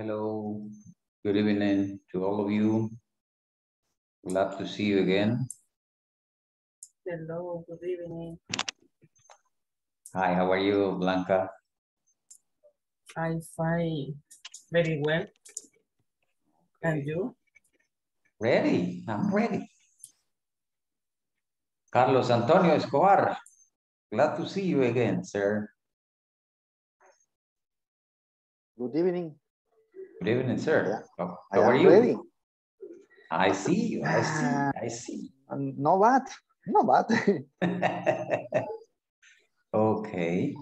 Hello, good evening to all of you. Glad to see you again. Hello, good evening. Hi, how are you, Blanca? I'm fine. Very well. And you? Ready, I'm ready. Carlos Antonio Escobar, glad to see you again, sir. Good evening. Good evening, sir. How, how are you? ready. I see you, I see, Ah. I see. No bad. No bad. okay.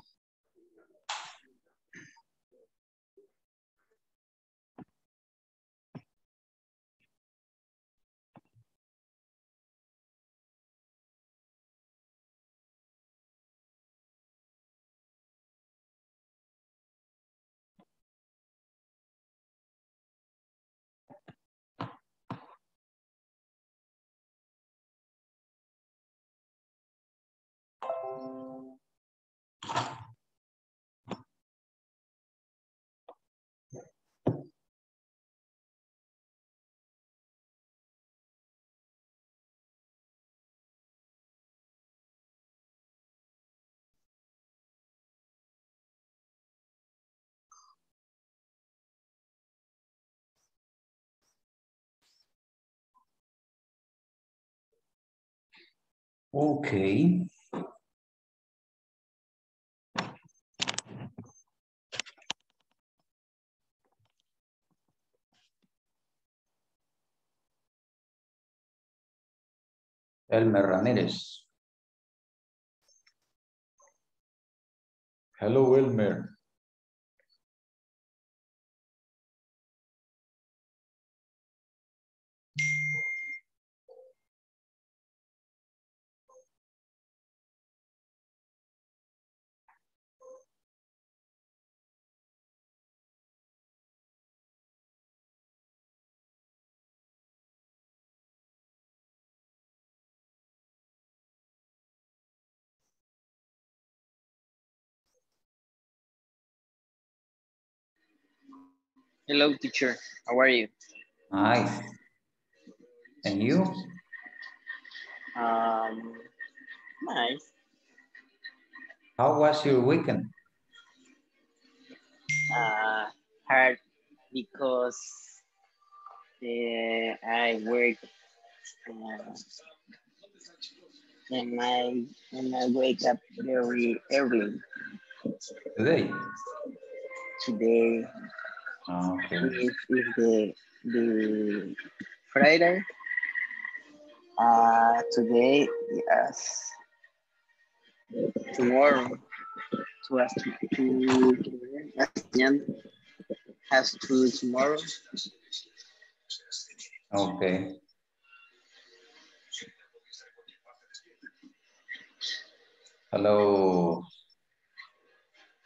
Okay. Elmer Ramirez. Hello, Elmer. Hello, teacher. How are you? Nice. And you? Um, nice. How was your weekend? Uh, hard because uh, I work uh, and I and I wake up very early Today? today. Ah, Okay. Is, is the the Friday. Uh, today, yes. Tomorrow, to us to, to, to has to tomorrow. Okay. Hello,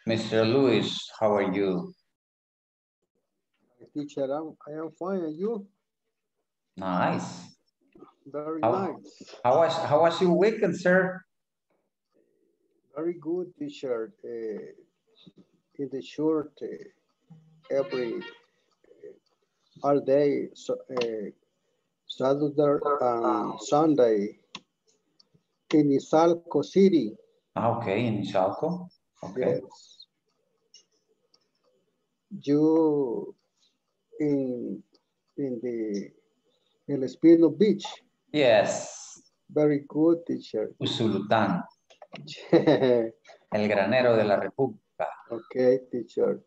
Mr. Lewis, how are you? Teacher, I'm, I am fine, and you? Nice. Very How- nice. How was, how was your weekend, sir? Very good, teacher. Uh, in the short, uh, every, uh, all day, so, uh, Saturday and Sunday in Izalco City. Ah, Okay, in Izalco. Okay. Yes. You in, in the El Espino Beach. Yes, Very good, teacher. Usulután, okay, el granero de la República. teacher.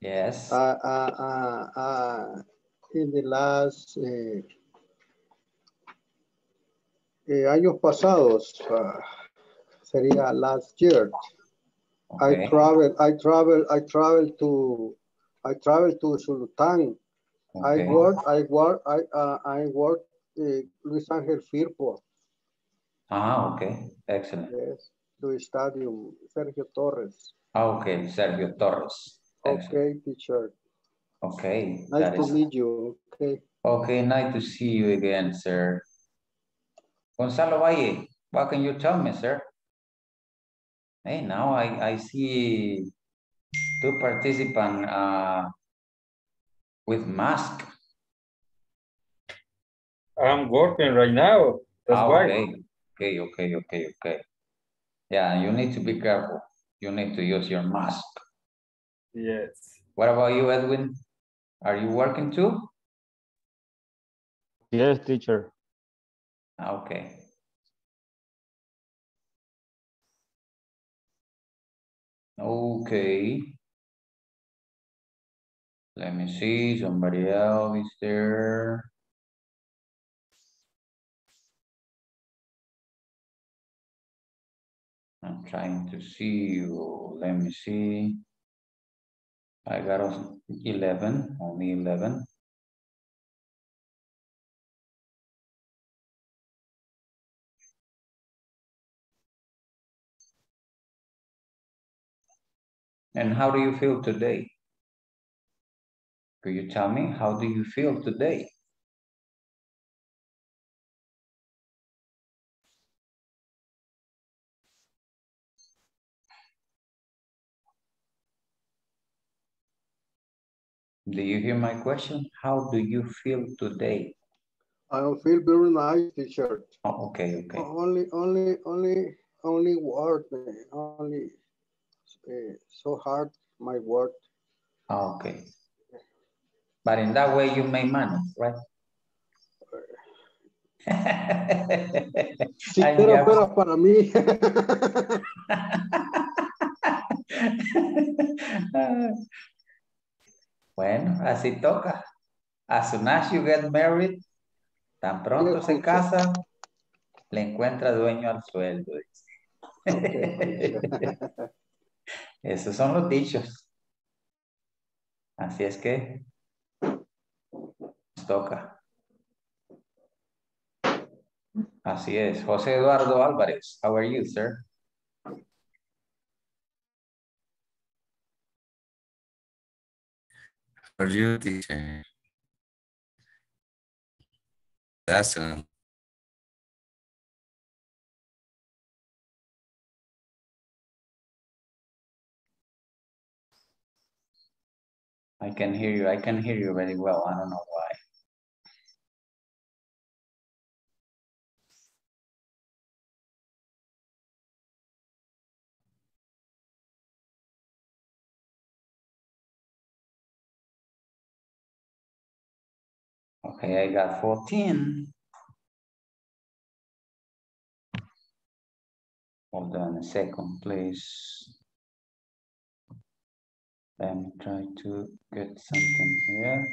Yes. uh, uh, uh, uh, in the last eh, eh, años pasados, uh, sería last year, okay. I travel, I travel, I travel to, I travel to Sultan. I okay. work, I work, I, uh, I work eh, Luis Ángel Firpo, Ah, okay, excellent. yes, to Stadium, Sergio Torres. Ah, okay, Sergio Torres. Excellent. Okay, teacher, Okay. nice to is- meet you, okay. Okay, nice to see you again, sir. Gonzalo Valle, what can you tell me, sir? Hey, now I, I see two participants uh, with mask. I'm working right now. That's Ah, why. okay, okay, okay, okay, okay. Yeah, you need to be careful. You need to use your mask. Yes. What about you, Edwin? Are you working too? Yes, teacher. Ah, Okay. Okay. Let me see, somebody else is there. I'm trying to see you. Let me see. I got a 11, only 11. And how do you feel today? Could you tell me, how do you feel today? Do you hear my question? How do you feel today? I feel very nice, teacher. Oh, okay, okay. Only, only, only, only word, eh, only eh, so hard my word. Ah, Okay. But in that way, you may manage, right? Si Ay, fuera, ya. fuera para mí. Bueno, así toca. As soon as you get married, tan pronto se casa, le encuentra dueño al sueldo. dice. Esos son los dichos. Así es que nos toca. Así es. José Eduardo Álvarez, how are you, sir? For you, teacher. That's um, I can hear you. I can hear you very well. I don't know why. Okay, I got 14. Hold on a second, please. Let me try to get something here.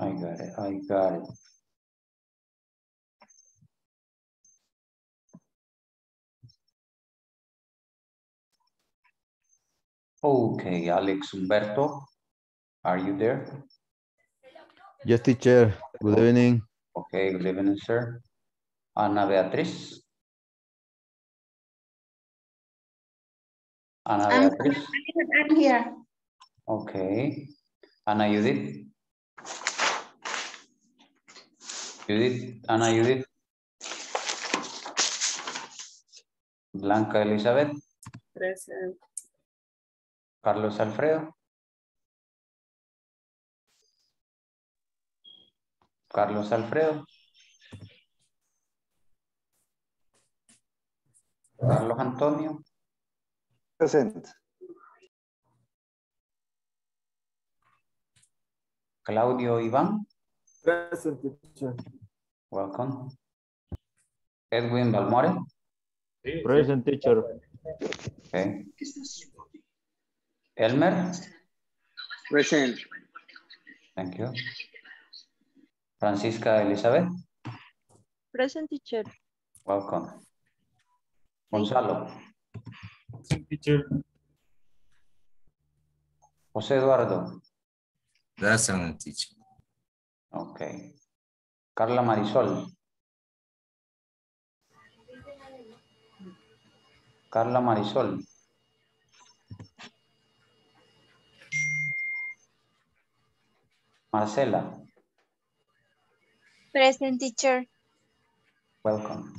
I um, got it, I got it. Okay, Alex Humberto, are you there? Yes, teacher. Good evening. Okay, good evening, sir. Ana Beatriz? Ana I'm- Beatriz, I'm here. okay. Ana Judith? Judith, Ana Judith? Blanca Elizabeth, Present. Carlos Alfredo? Carlos Alfredo? Carlos Antonio? Present. Claudio Iván? Present, teacher. Welcome. Edwin Balmore? Present, teacher. Okay. Elmer, Present. thank you. Francisca Elizabeth, Present teacher. welcome. Gonzalo, Teacher. José Eduardo, Present teacher. ok. Carla Marisol. Carla Marisol. Marcela, Present teacher. welcome.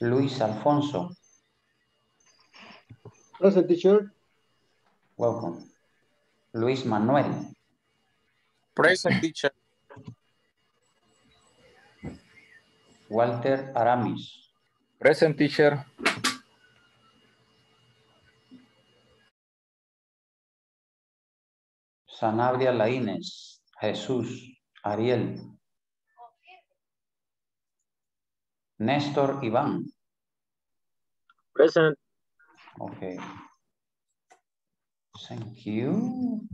Luis Alfonso, Present teacher. welcome. Luis Manuel, Present teacher. Walter Aramis, Present teacher. Sanabria Laínez, Jesús, Ariel. Néstor Iván, Present. Okay. Thank you.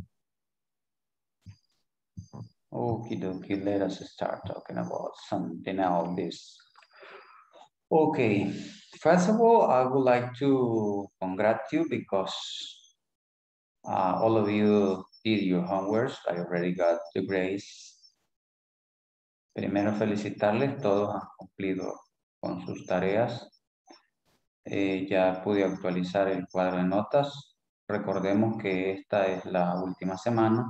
Okie dokie, let us start talking about something else. This. Okay, first of all, I would like to congratulate you because uh, all of you did your homework. I already got the grades. Primero felicitarles, todos han cumplido con sus tareas. Eh, ya pude actualizar el cuadro de notas. Recordemos que esta es la última semana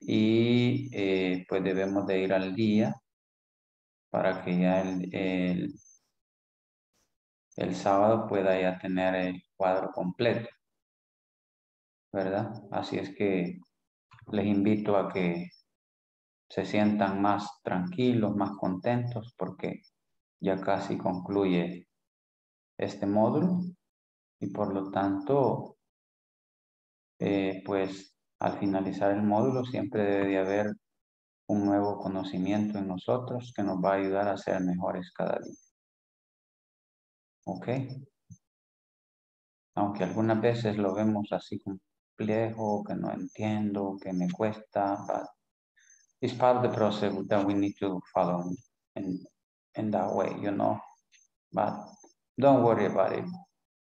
y eh, pues debemos de ir al día para que ya el, el, el sábado pueda ya tener el cuadro completo. ¿Verdad? Así es que les invito a que se sientan más tranquilos, más contentos, porque ya casi concluye este módulo y por lo tanto, eh, pues al finalizar el módulo siempre debe de haber un nuevo conocimiento en nosotros que nos va a ayudar a ser mejores cada día. ¿Ok? Aunque algunas veces lo vemos así complejo, que no entiendo, que me cuesta, but it's part of the process that we need to follow in, in that way, you know. But don't worry about it.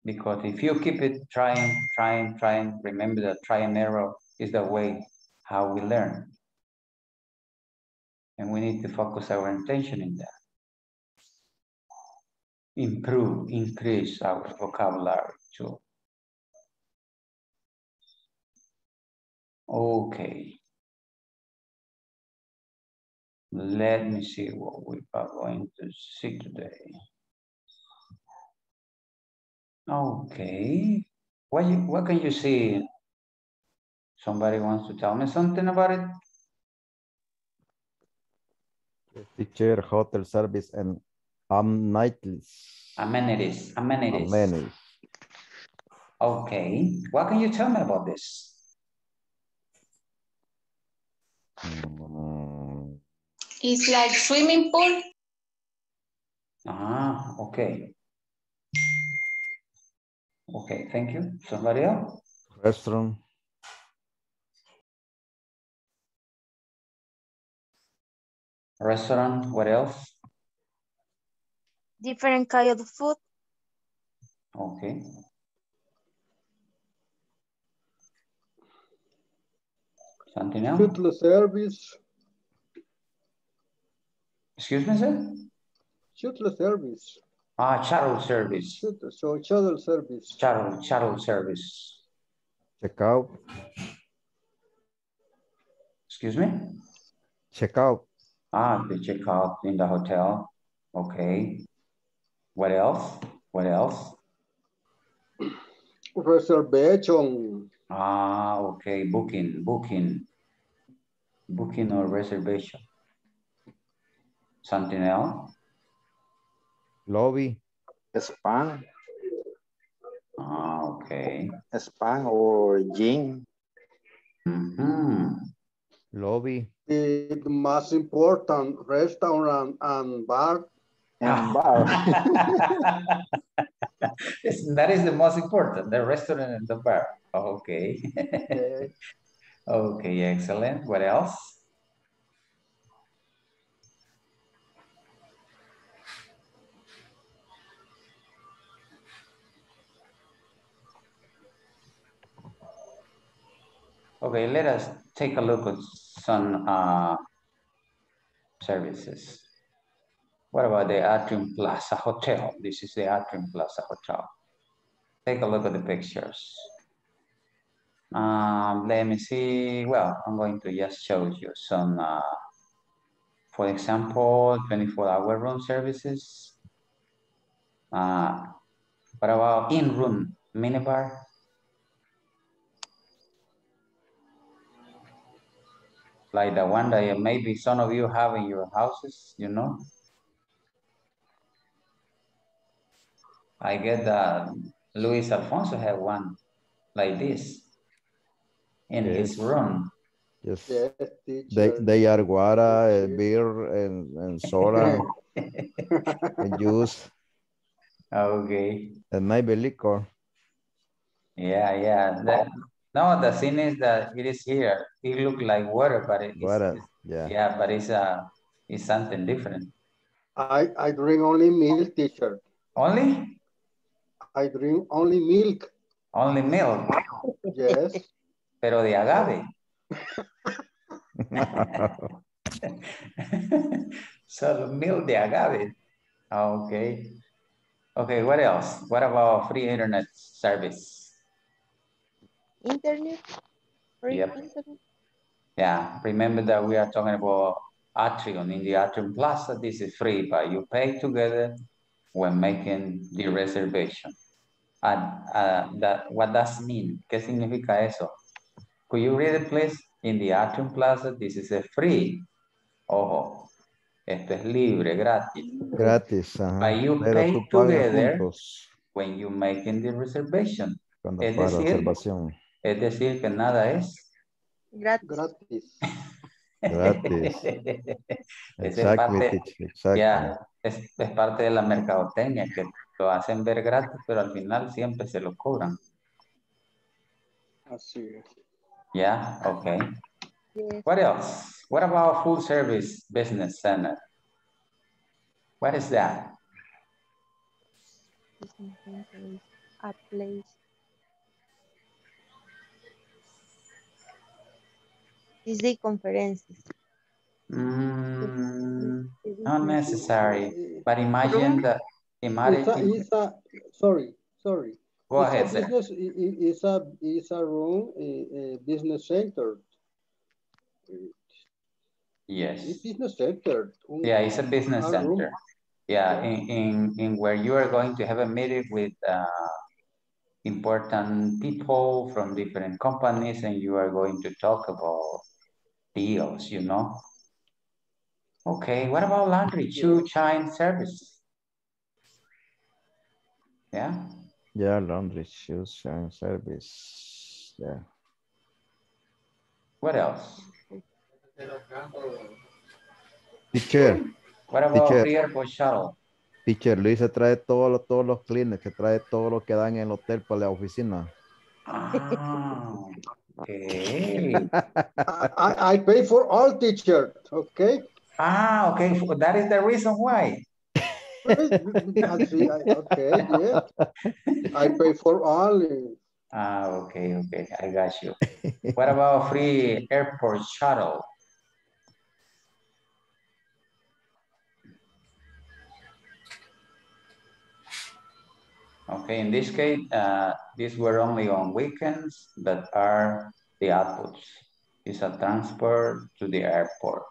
Because if you keep it trying, trying, trying, remember that try and error is the way how we learn. And we need to focus our attention in that. Improve, increase our vocabulary too. Okay. Let me see what we are going to see today. Okay. What you, what can you see? Somebody wants to tell me something about it? Teacher, hotel service and amenities. Amenities, amenities. Amenities. Okay. What can you tell me about this? Mm, It's like swimming pool. Ah, okay. Okay, thank you. Somebody else? Restaurant, Restaurant, what else? Different kind of food. Okay. Something else? Shuttle service. Excuse me, sir? Shuttle service. Ah, shuttle service. Shuttle, so shuttle service. Shuttle, shuttle service. check out, Excuse me? check out, Ah, the check out in the hotel. Okay. What else? What else? Reservation. Ah, okay. Booking, booking. Booking or reservation. Something else? Lobby, Span, Ah, okay. span or gym. Mhm. lobby, the, the most important restaurant and bar. And bar. That is the most important, the restaurant and the bar. Okay. Okay. Okay, excellent. What else? Okay, let us take a look at some uh, services. What about the Atrium Plaza Hotel? This is the Atrium Plaza Hotel. Take a look at the pictures. Um, let me see. Well, I'm going to just show you some, uh, for example, 24 hour room services. Uh, what about in-room minibar? Like the one that maybe some of you have in your houses, you know? I get that Luis Alfonso had one like this in his room. Yes. Yes, They, they are water, and beer, and, and soda, and juice, Okay, and maybe liquor. yeah, yeah. That, no, the thing is that it is here. It look like water, but it is, Water, yeah. yeah, but it's uh, it's something different. I, I drink only milk, teacher. Only, I drink only milk. only milk, Yes. pero de agave. so milk de agave. Okay. Okay, what else? What about free internet service? Internet. Free Yep. internet. Yeah, remember that we are talking about Atrium. In the Atrium Plaza, this is free, but you pay together when making the reservation. And uh, that, what does mean? ¿Qué significa eso? Could you read it, please? In the Atrium Plaza, this is a free. Ojo, esto es libre, gratis. Gratis, ajá. But you Pero pay tú pagas together juntos when you making the reservation. cuando Es para decir, observación. Es decir, que nada es Gratis. Gratis. Es parte-. Ya, es, es parte de la mercadotecnia que lo hacen ver gratis, pero al final siempre se lo cobran. Así es. Ya, okay. Yes. What else? What about full service business center? What is that? A place. Is the conferences. Mm, not necessary, but imagine that, It's a, imagine, it's a, sorry, sorry. go It's a ahead, sir. business- i- i- It's a, it's a room, a, a business center. Yes. It's business center. Yeah, it's a business a room. center. Yeah, in, in, in where you are going to have a meeting with uh, important people from different companies and you are going to talk about deals, you know? Okay, what about laundry, shoe shine service? Yeah, Yeah, laundry, shoes, and service. Yeah. what else? Teacher, What about Teacher. free airport shuttle? teacher, Luis se trae todos los, todos los clines, se trae todo lo que dan en el hotel para la oficina. Ah, okay. I, I- pay for all teacher, okay? Ah, okay, that is the reason why. Okay, yeah. I pay for all. Ah, okay, okay, I got you. What about free airport shuttle? Okay, in this case, uh, these were only on weekends but are the outputs. It's a transport to the airport.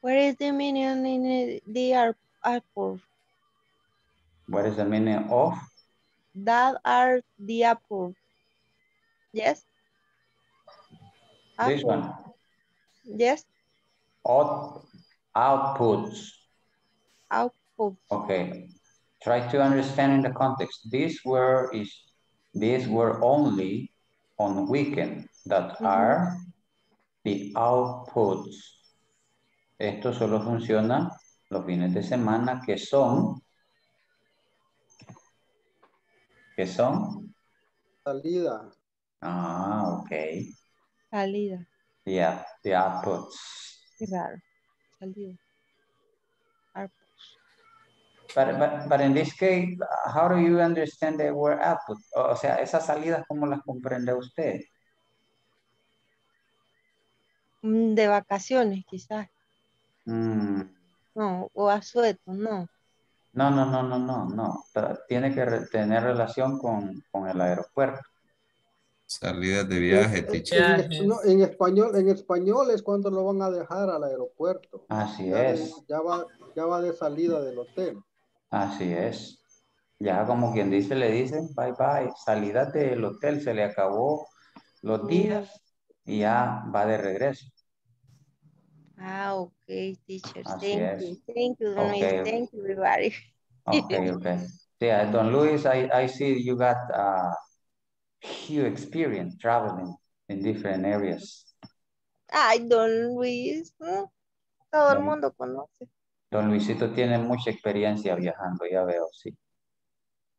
Where is the meaning in the airport? What is the meaning of? That are the airport. Yes? This one, Yes, out, outputs. output. Okay, try to understand in the context. These were is these were only on weekend that Mhm. are the outputs Esto solo funciona los fines de semana que son, que son, Salida. ah, ok, Salida. yeah, the outputs. Qué raro. Salida. But, but, but in this case, how do you understand the word output? O sea, esas salidas, ¿cómo las comprende usted? Mm, De vacaciones, quizás. Mm, No, o a sueto, no. no, no, no, no, no, no. Pero Tiene que re- tener relación con, con el aeropuerto. Salidas de viaje, En- teacher. en, es- no, en español, en español es cuando lo van a dejar al aeropuerto. Así Ya, de- es, ya va, ya va de salida del hotel. Así es. Ya como quien dice, le dicen bye bye, salida del hotel, se le acabó los días y ya va de regreso. Ah, ok, teacher. Así Thank es. you. Thank you, don Luis. Thank you, everybody. Okay, okay. Yeah, Don Luis, I, I see you got a huge experience traveling in different areas. Ay, don Luis. ¿no? Todo el mundo conoce. Don Luisito tiene mucha experiencia viajando, ya veo, sí.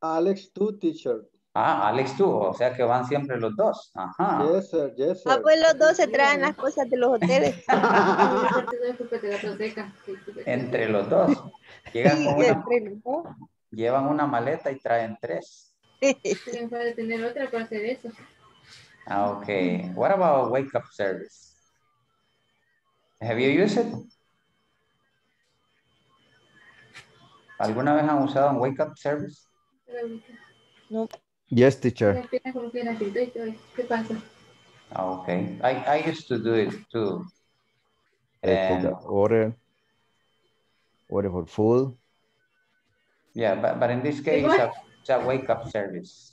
Alex, tú, teacher. Ah, Alex, tú, o sea que van siempre los dos. Ajá. Yes, sir, yes, sir. Ah, pues los dos se traen las cosas de los hoteles. Entre los dos. Llegan Sí, con una, entre los dos. llevan una maleta y traen tres. de tener otra para hacer eso. Ah, okay. What about wake up service? Have you used it? ¿Alguna vez han usado un wake up service? Yes, teacher. ¿Qué pasa? Ah, okay. I, I used to do it too. I put the And- order. Order for food. Yeah, but, but in this case, it's a, it's a wake up service.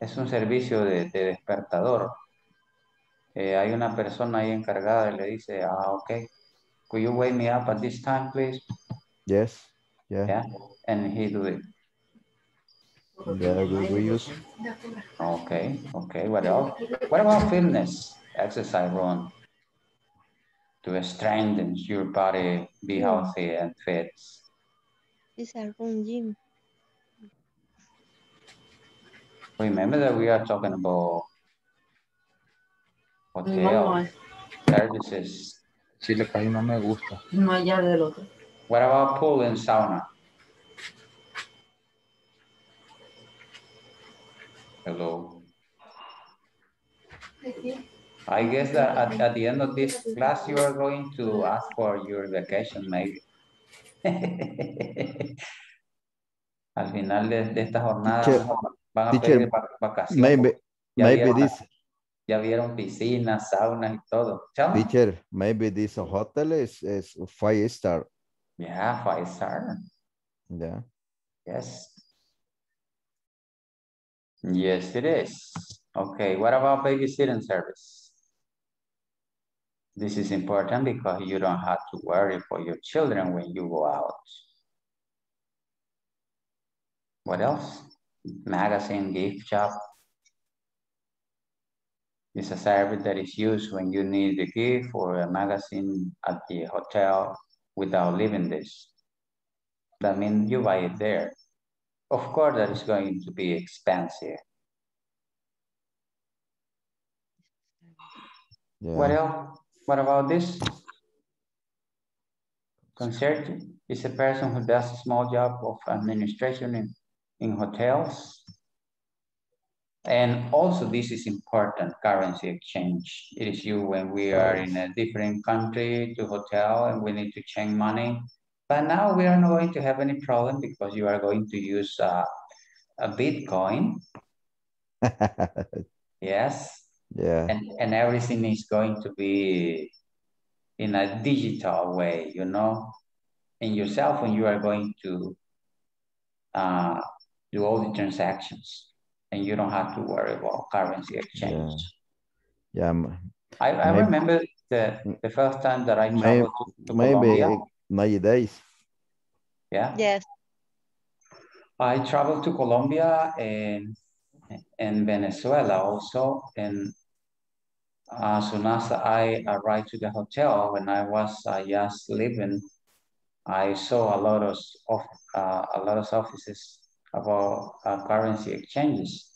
Es un servicio de, de despertador. Eh, hay una persona ahí encargada y le dice, ah, ok, could you wake me up at this time, please? Yes. Yeah. Yeah, and he do it. Yeah, we, we use. Okay, okay, what else? What about fitness, exercise run? To strengthen your body, be healthy and fit. It's a room gym. Remember that we are talking about hotel services. Chile que ahí no me gusta. No allá del otro. What about pool and sauna? Hello. I guess that at, at the end of this class, you are going to ask for your vacation, maybe. Al final de, de esta jornada Teacher, van a teacher, pedir va- vacaciones. Maybe, Ya maybe vieron- this, Ya vieron piscinas, saunas y todo. Me. teacher, maybe this hotel is, is five star. Yeah, five star. Yeah. Yes. Yes, it is. Okay, what about babysitting service? This is important because you don't have to worry for your children when you go out. What else? Magazine, gift shop. It's a service that is used when you need a gift or a magazine at the hotel without leaving this. That means you buy it there. Of course, that is going to be expensive. What else? What about this? Concierge is a person who does a small job of administration in, in hotels. And also this is important, currency exchange. It is you when we are in a different country to hotel and we need to change money. But now we are not going to have any problem because you are going to use uh, a Bitcoin. Yes. Yeah. and and everything is going to be in a digital way you know in your cell phone you are going to uh, do all the transactions and you don't have to worry about currency exchange Yeah. I Maybe- remember the, the first time that I traveled to, to Maybe Colombia. ninety days. Yeah, Yes. I traveled to Colombia and and Venezuela also, and As soon as I arrived to the hotel, when I was uh, just leaving, I saw a lot of, of uh, a lot of offices about uh, currency exchanges,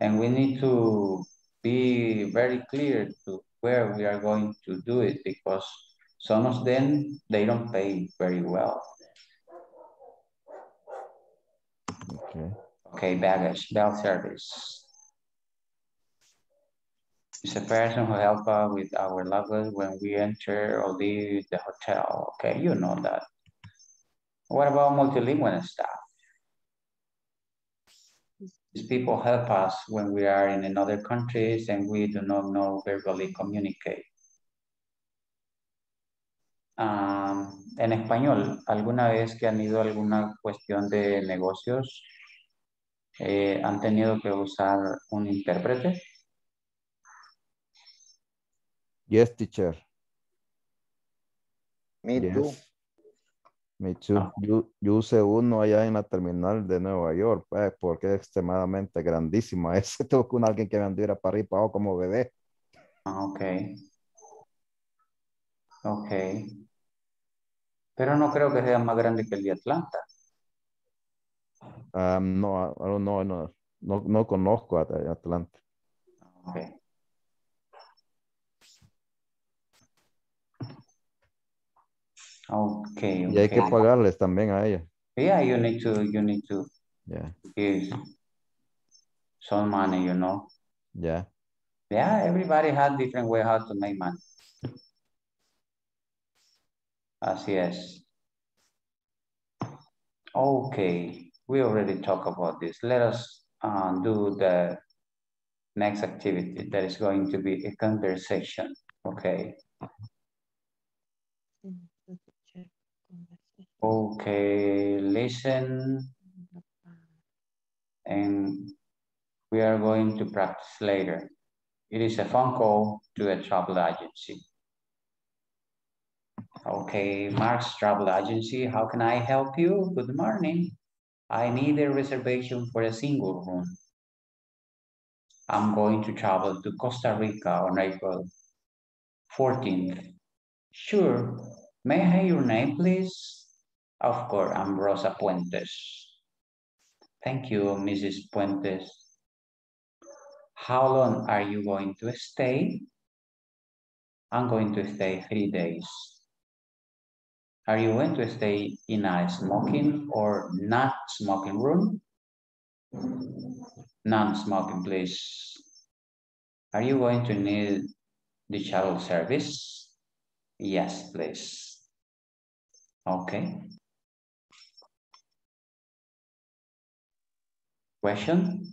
and we need to be very clear to where we are going to do it because some of them they don't pay very well. Okay. Okay, baggage, bell service. It's a person who help us with our luggage when we enter or leave the hotel. Okay, you know that. What about multilingual staff? These people help us when we are in another countries and we do not know verbally communicate. Ah, en español, ¿alguna vez que han ido a alguna cuestión de negocios, eh, han tenido que usar un intérprete? Yes, teacher. Me Yes. too. Me. Ah. Yo, yo usé uno allá en la terminal de Nueva York, pues, porque es extremadamente grandísima. Ese tuvo con alguien que me anduviera para arriba para abajo como bebé. Ah, ok. Ok. Pero no creo que sea más grande que el de Atlanta. Ah, no, no, no, no, no, no conozco a Atlanta. Ok. Okay, Y hay que pagarles también a ella. Yeah, you need to, you need to yeah. give some money, you know. Yeah. Yeah, everybody has different way how to make money. Así es. Okay, we already talked about this. Let us uh, do the next activity that is going to be a conversation. Okay. Okay, listen and we are going to practice later. It is a phone call to a travel agency. Okay, Mark's Travel Agency, how can I help you? Good morning. I need a reservation for a single room. I'm going to travel to Costa Rica on April 14th. Sure. May I have your name, please? Of course, I'm Rosa Puentes. Thank you, Mrs. Puentes. How long are you going to stay? I'm going to stay three days. Are you going to stay in a smoking or not smoking room? Non-smoking, please. Are you going to need the shuttle service? Yes, please. Okay. Question?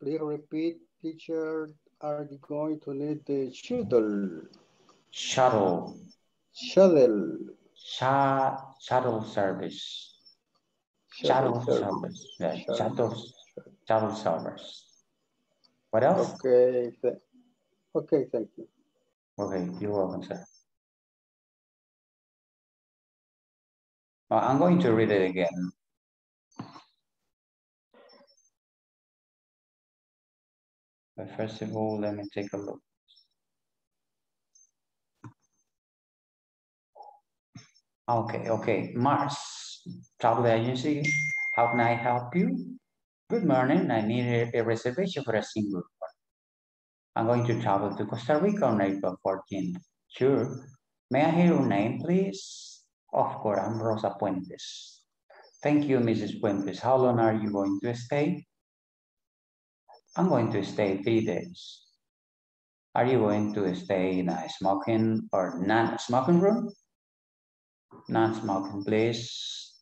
Please repeat, teacher, are you going to need the shuttle? Shuttle, Shuttle. sha shuttle service. Shuttle service, yeah, shuttle, shuttle service. What else? Okay, okay, thank you. Okay, you're welcome, sir. I'm going to read it again. But first of all, let me take a look. Okay, okay, Mars Travel Agency, how can I help you? Good morning, I need a, reservation for a single one. I'm going to travel to Costa Rica on April 14th. Sure. May I hear your name, please? Of course, I'm Rosa Puentes. Thank you, Mrs. Puentes. How long are you going to stay? I'm going to stay three days. Are you going to stay in a smoking or non-smoking room? Non-smoking, please.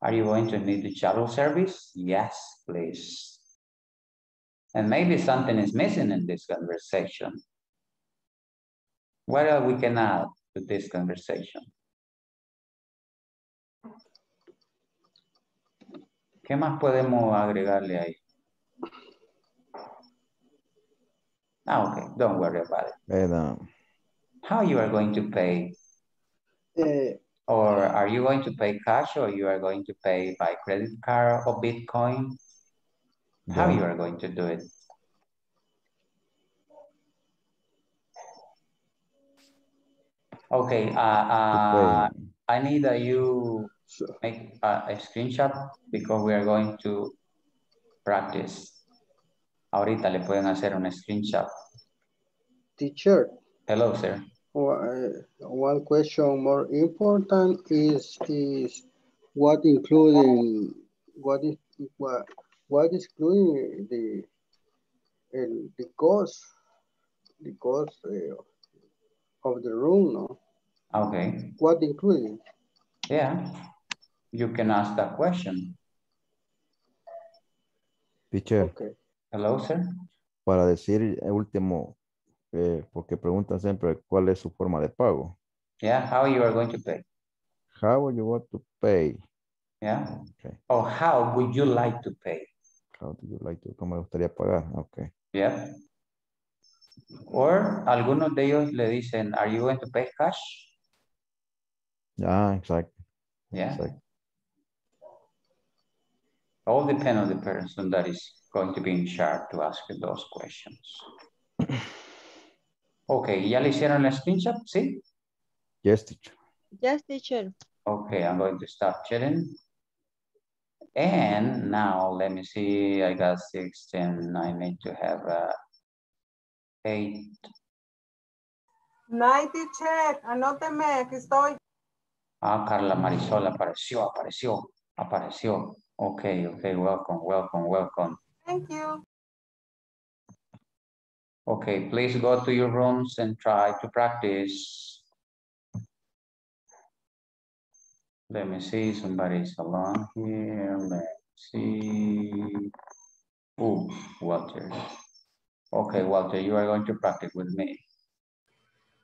Are you going to need the shuttle service? Yes, please. And maybe something is missing in this conversation. What else we can add to this conversation? ¿Qué más podemos agregarle ahí? Ah, okay, don't worry about it. How you are going to pay? Uh, or are you going to pay cash or you are going to pay by credit card or Bitcoin? Yeah. How you are going to do it? Okay, uh, uh, I need that you make a, a screenshot because we are going to practice. Ahorita le pueden hacer un screenshot. teacher, Hello, sir. One question more important is, is what including, what is, what, what is including the, el, the cost, the cost uh, of the room, no? Okay, What including? yeah. You can ask that question. Teacher, Okay, Hello, sir. para decir el último, eh, porque preguntan siempre cuál es su forma de pago. Yeah, how you are going to pay? How you want to pay? Yeah. Okay. Or how would you like to pay? How do you like to, ¿Cómo le gustaría pagar? Okay. Yeah. Or algunos de ellos le dicen, are you going to pay cash? Ah. Yeah. exacto. All depend on the person that is going to be in charge to ask those questions. Okay, ¿ya le hicieron el screenshot? Sí. Yes, teacher. Yes, teacher. Okay, I'm going to stop chatting. And now let me see, I got 16, I need to have uh, eight. Night, teacher. Anóteme, aquí estoy. Ah, Carla Marisol apareció, apareció, apareció. Okay, okay, welcome, welcome, welcome. Thank you. Okay, please go to your rooms and try to practice. Let me see, somebody's along here. Let's see. Oh, Walter. Okay, Walter, you are going to practice with me.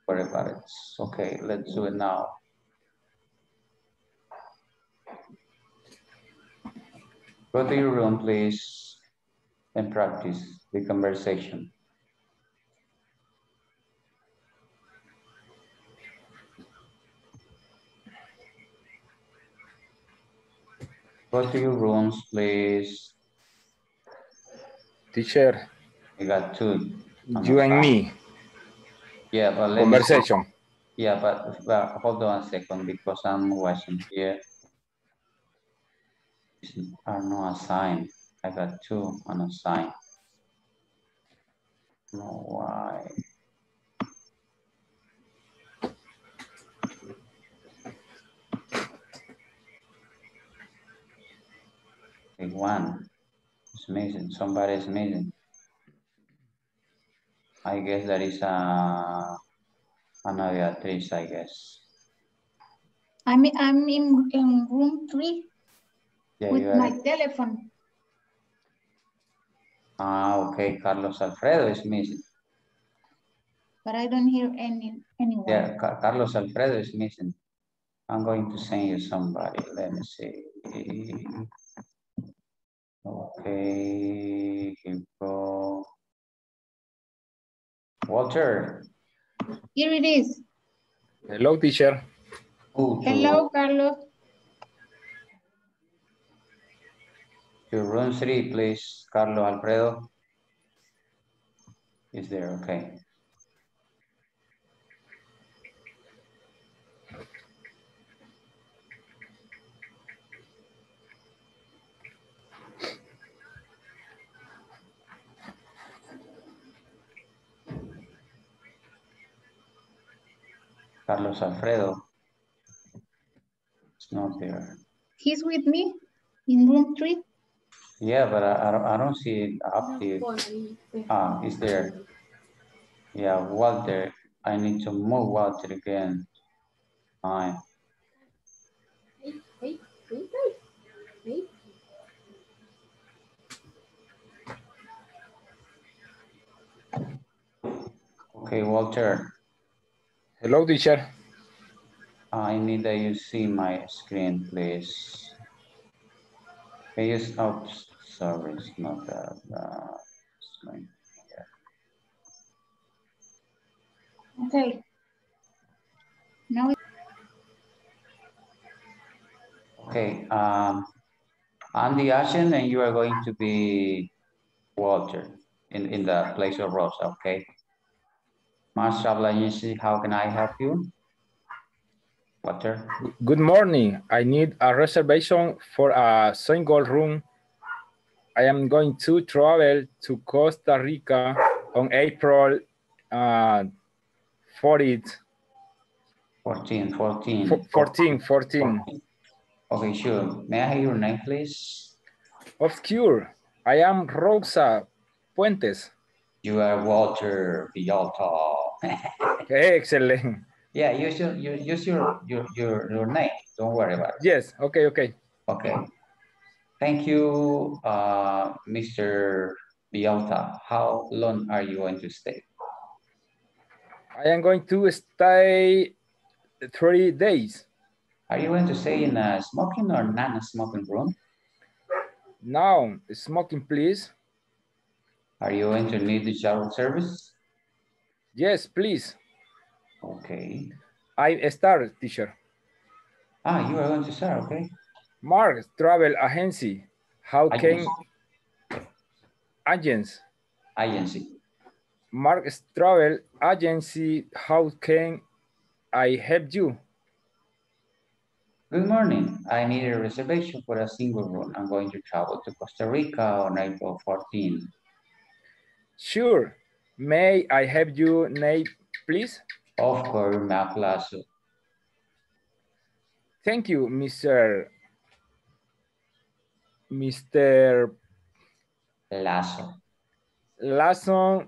Worry about it. Okay, let's do it now. Go to your room, please, and practice the conversation. Go to your rooms, please. Teacher, You got two. you and me, Yeah, but let me conversation. Yeah, but, but hold on a second because I'm watching here. Are uh, no assigned. I got two unassigned. No, why? Big one. It's missing. Somebody is missing. I guess that is uh, Ana Beatriz, I guess. I'm, I'm in, in room three Yeah, with my telephone. Ah, okay. Carlos Alfredo is missing. but I don't hear any anyone. Yeah, Ca- Carlos Alfredo is missing. I'm going to send you somebody. Let me see. Okay, here we go. Walter. Here it is. Hello, teacher. Hello, Carlos. To room three, please. Carlos Alfredo. Is there, okay. Carlos Alfredo. It's not there. He's with me in room three. Yeah, but I, I don't, I don't see it active. Ah, it's there. Yeah, Walter, I need to move Walter again. Fine. Okay, Walter, Hello, teacher. I need that you see my screen, please. Can you, s- oh, sorry, it's not that, uh, screen. Okay. Now Okay, um, I'm the Ashen and you are going to be Walter in, in the place of Rosa, okay? Master Travel how can I help you? Water. Good morning. I need a reservation for a single room. I am going to travel to Costa Rica on April uh, 40th, 14, 14. fo- 14, 14. Okay, sure. May I have your name, please? Of Obscure. I am Rosa Puentes. You are Walter Villalta. Excellent. Yeah, use your, your, use your, your, your, your name. Don't worry about it. Yes, okay, okay. Okay. Thank you, uh, Mr. Villalta. How long are you going to stay? I am going to stay three days. Are you going to stay in a smoking or non-smoking room? No, smoking, please. Are you going to need the shower service? Yes, please. Okay. I start, teacher. Ah, you are going to start, okay. Mark, travel agency. How can agents? Agency. Mark's travel agency. How can I help you? Good morning. I need a reservation for a single room. I'm going to travel to Costa Rica on April 14. Sure. May I have your name, please? Of course, Mac Lasso. Thank you, Mr. Mr. Lasso. Lasson.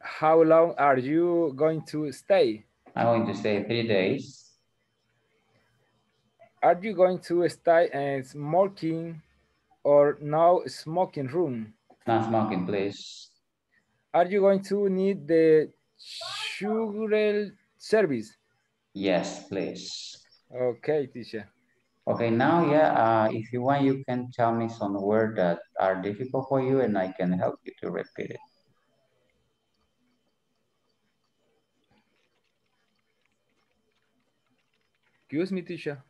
How long are you going to stay? I'm going to stay three days. Are you going to stay in smoking or no smoking room? Non smoking, please. Are you going to need the sugar service? Yes, please. Okay, teacher. Okay, now, yeah, uh, if you want, you can tell me some words that are difficult for you and I can help you to repeat it. Excuse me, teacher.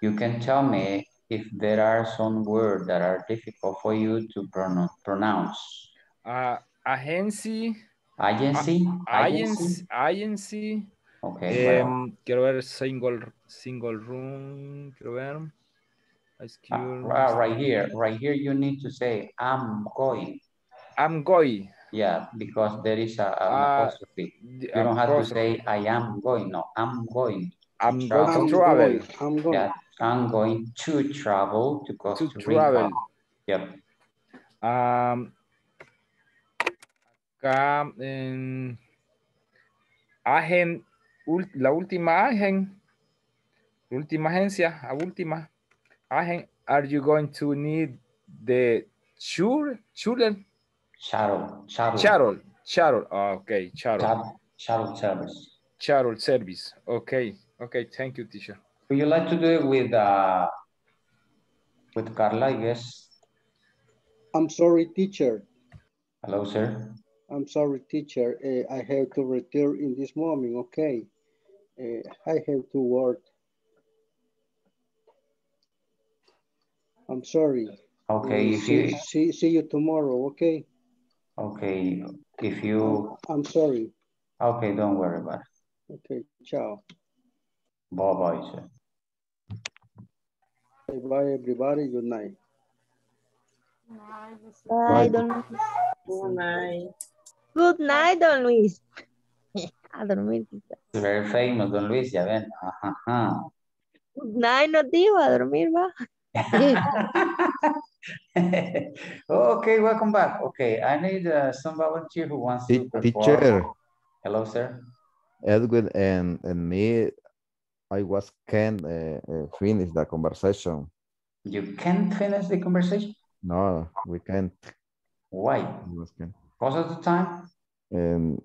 You can tell me if there are some words that are difficult for you to pronounce. Uh, agency. Agency? Agency. Agency. Okay, well, Em, quiero ver single, single room. Quiero ver. Excuse- uh, right here, right here, you need to say, I'm going. I'm going. Yeah, because there is a, an Ah, apostrophe. the You don't have to say, I am going. No, I'm going. I'm going travel. to travel. I'm going. Yeah, I'm going to travel to Costa Rica. travel. Yep. Um, acá en agen, ul- la última agen, la última agencia, la última agen, are you going to need the sure, sure, Shuttle, shuttle. shuttle, shuttle, Ah, okay, shuttle, Shuttle, shuttle service. shuttle service, okay, okay, thank you, teacher. Would you like to do it with, uh, with Carla, I guess? I'm sorry, teacher. Hello, sir. I'm sorry, teacher. Uh, I have to retire in this moment, okay? Uh, I have to work. I'm sorry. Okay, Uh, if see, you, see, see you tomorrow, okay? okay, if you, I'm sorry. okay, don't worry about it. Okay, ciao. Bye-bye, sir. Bye bye, everybody. Good night. Bye, don Luis. Good night. Good night, don Luis. A dormir. quizá. It's very famous, Don Luis, ya ven. Ajá, ajá. Good night, no digo, a dormir va. okay, welcome back. Okay, I need uh, some volunteer who wants to Te- perform. Teacher, Hello, sir. Edwin and, and me, I was can't uh, uh, finish the conversation. You can't finish the conversation? No, we can't. Why? We was can't. Because of the time? Um,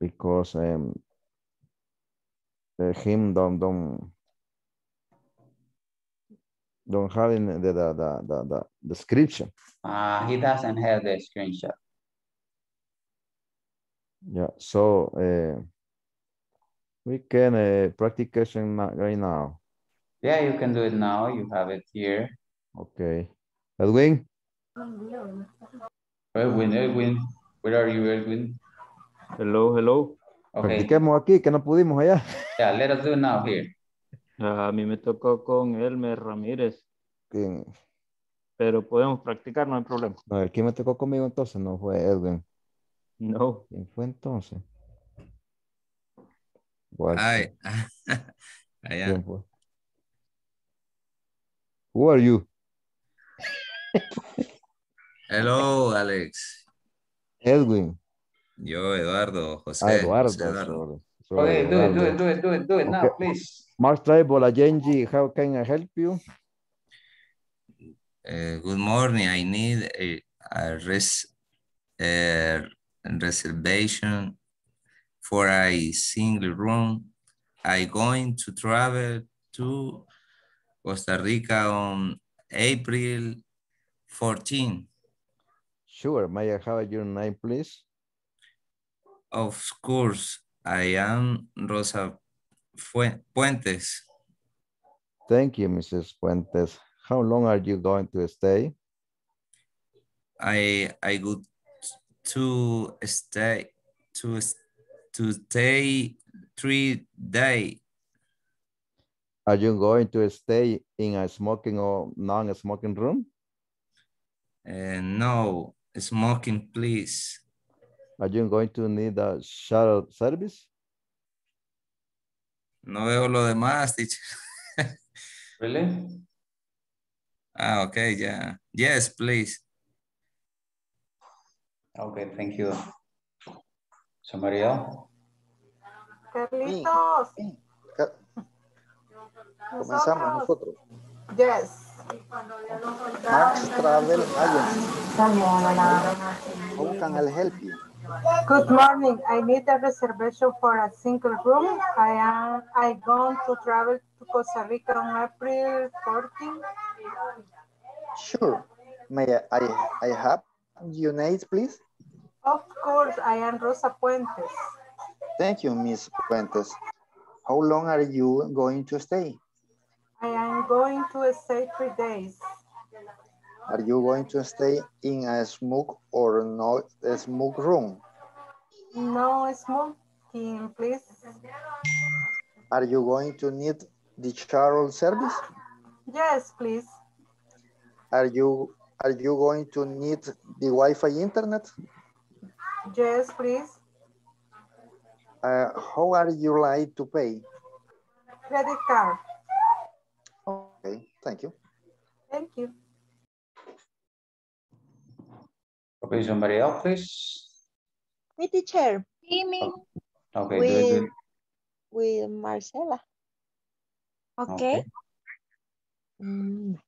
because um, uh, him don't don't don't have in the the the, the, the description. Uh, he doesn't have the screenshot. Yeah, so uh, we can uh, practication right now. Yeah, you can do it now. You have it here. Okay, Edwin. Edwin, Edwin, where are you, Edwin? Hello, hello. Okay. Practiquemos aquí, que no pudimos allá. Yeah, let us do it now here. A mí me tocó con Elmer Ramírez, ¿Quién? pero podemos practicar, no hay problema. No, el que me tocó conmigo entonces no fue Edwin. No. ¿Quién fue entonces? Walter. Ay, allá. ¿Quién fue? Who are you? Hello, Alex. Edwin. Yo, Eduardo, José. Ah, Eduardo. José Eduardo. sorry. Sorry, Okay, do it, do Eduardo. it, do it, do it, do it now, Okay. please. Mark Tribal, Agenji, how can I help you? Eh, good morning. I need a, a res, a reservation for a single room. I'm going to travel to Costa Rica on April 14. Sure, may I have your name, please? Of course, I am Rosa Puentes. Thank you, Mrs. Puentes. How long are you going to stay? I I go to stay to to stay three day. Are you going to stay in a smoking or non-smoking room? And no smoking, please. Are you going to need a shuttle service? No veo lo demás, teacher. Really? Ah, okay, yeah. Yes, please. Okay, thank you. Somebody else? Carlitos. Ca- Comenzamos nosotros. Yes. Max Travel Agency. How can I help you? Good morning. I need a reservation for a single room. I am I going to travel to Costa Rica on April 14. Sure. May I, I, I have your name, please? Of course, I am Rosa Puentes. Thank you, Miss Puentes. How long are you going to stay? I am going to stay three days. Are you going to stay in a smoke or not a smoke room? No smoking, please. Are you going to need the shuttle service? Yes, please. Are you are you going to need the Wi-Fi internet? Yes, please. Uh, how are you like to pay? Credit card. Okay, thank you. Thank you. Okay, somebody else, please? Me, teacher, Me, Okay, do it, do with, it. with Marcela. Okay. Mm.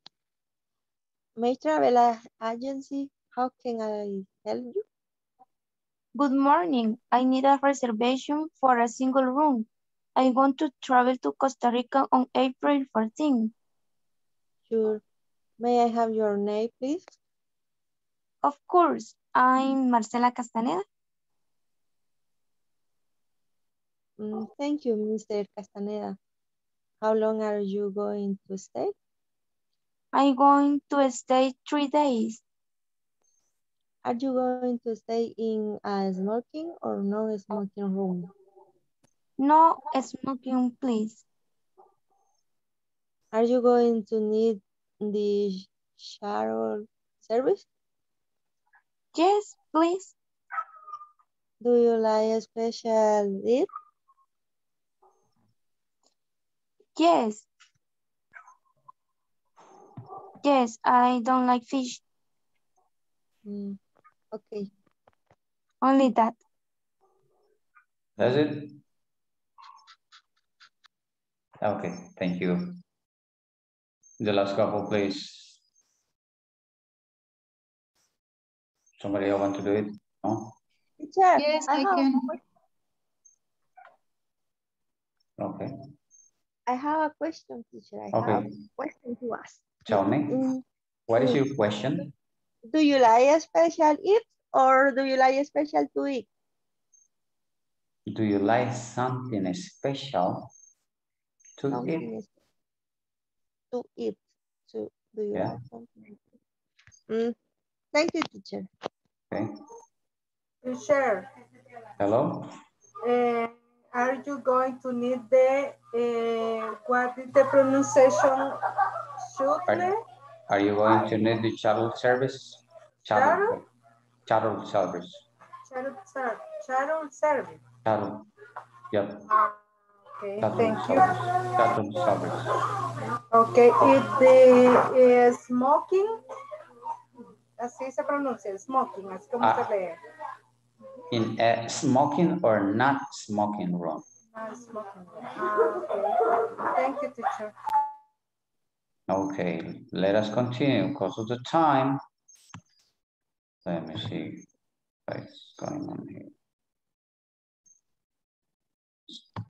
May travel agency, how can I help you? Good morning. I need a reservation for a single room. I want to travel to Costa Rica on April 14. Sure. May I have your name, please? Of course, I'm Marcela Castaneda. Mm, thank you, Mr. Castaneda. How long are you going to stay? I'm going to stay three days. Are you going to stay in a smoking or no smoking room? No smoking, please. Are you going to need the shower service? Yes, please. Do you like a special dip? Yes. Yes, I don't like fish. Mm, okay. Only that. That's it? Okay, thank you. The last couple, please. Somebody else want to do it? No? Teacher, Yes, I have, can. Okay, I have a question, teacher. I have a question to ask. Tell me, Mm, what is your question? Do you like a special eat or do you like a special to eat? Do you like something special to eat? Something is- to eat. So do you Yeah. like something? Mm, thank you, teacher. Okay, Teacher, hello? eh, Are you going to need the, uh, what is the pronunciation? Shuttle? Are you going to need the shuttle service? Shuttle. Shuttle service. Shuttle, ser- shuttle service. Shuttle. Yep. Okay, thank you. Shuttle service. Okay, if the uh, smoking, así se pronuncia, smoking, así como Ah. se lee. In a smoking or not smoking room. Ah, smoking. Ah, okay. Thank you, teacher. Okay, let us continue because of the time. Let me see what's going on here.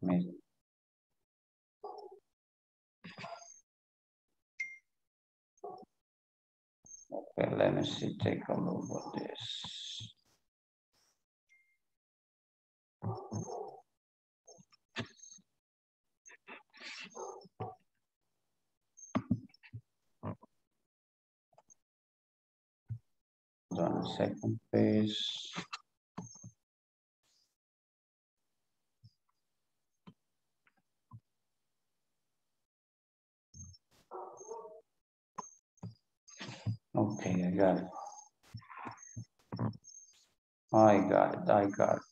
Me- Okay, let me see, take a look at this. On a second, please. Okay, I got it. I got it, I got it.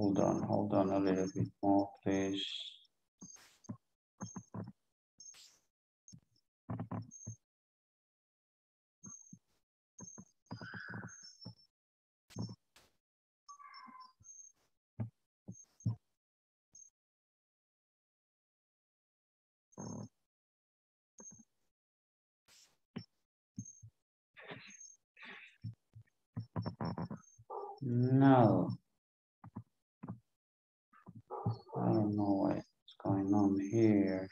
Hold on, hold on a little bit more, please. No. I don't know what's going on here.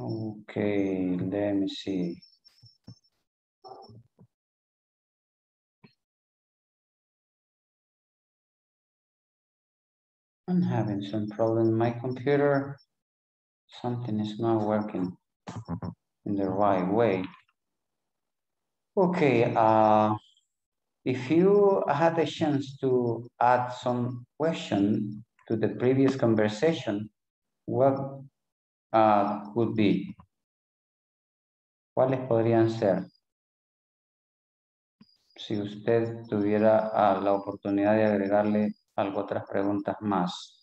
Okay, let me see. I'm having some problem my computer. Something is not working in the right way. Okay, uh, if you had a chance to add some question to the previous conversation, what uh, would be? ¿Cuáles podrían ser? Si usted tuviera ah, la oportunidad de agregarle algo, otras preguntas más.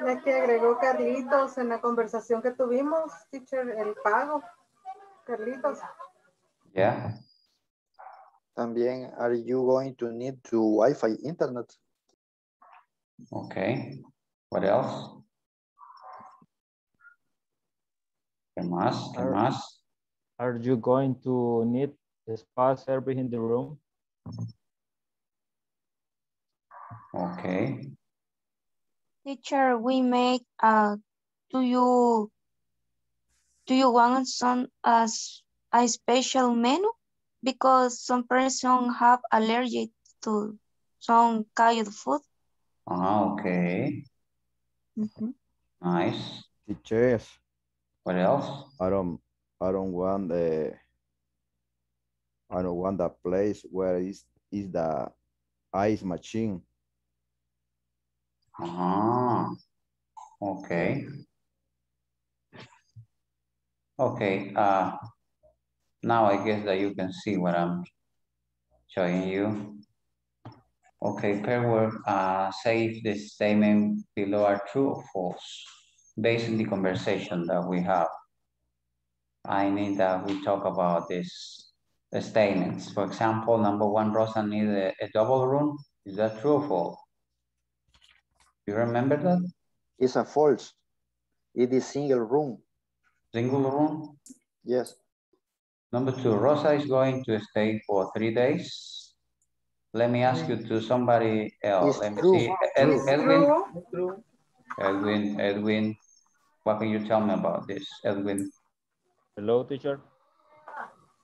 La que agregó Carlitos en la conversación que tuvimos, teacher, el pago. Carlitos. ¿Ya? También, are you going to need to Wi-Fi internet? Okay. What else? ¿Qué más? ¿Qué Are- más? Are you going to need a spa service in the room? Okay. Teacher, we make, uh, do you, do you want some, as a special menu? Because some person have allergic to some kind of food. Ah, okay. Mhm. Nice. Teachers, What else? I don't, I don't want the, I don't want that place where is, is the ice machine. Ah, okay. Okay, uh, now I guess that you can see what I'm showing you. Okay, pair word, uh, say if the statement below are true or false, based on the conversation that we have. I need that we talk about these statements. For example, number one, Rosa needs a, a double room. Is that true or false? You remember that? It's a false. It is single room. Single room? Yes. Number two, Rosa is going to stay for three days. Let me ask you to somebody else. It's Let me true. see. Ed- True. Edwin, Edwin, Edwin, what can you tell me about this, Edwin? Hello, teacher.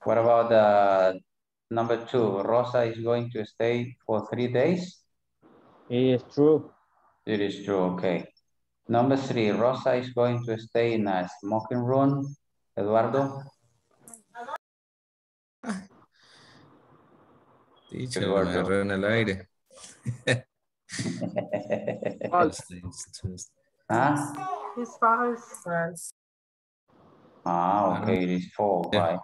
What about the number two? Rosa is going to stay for three days? It is true. It is true, okay. Number three, Rosa is going to stay in a smoking room. Eduardo? Teacher, me Eduardo. agarró en el aire. False. ¿Ah? It's false. Ah, okay, it is false, right?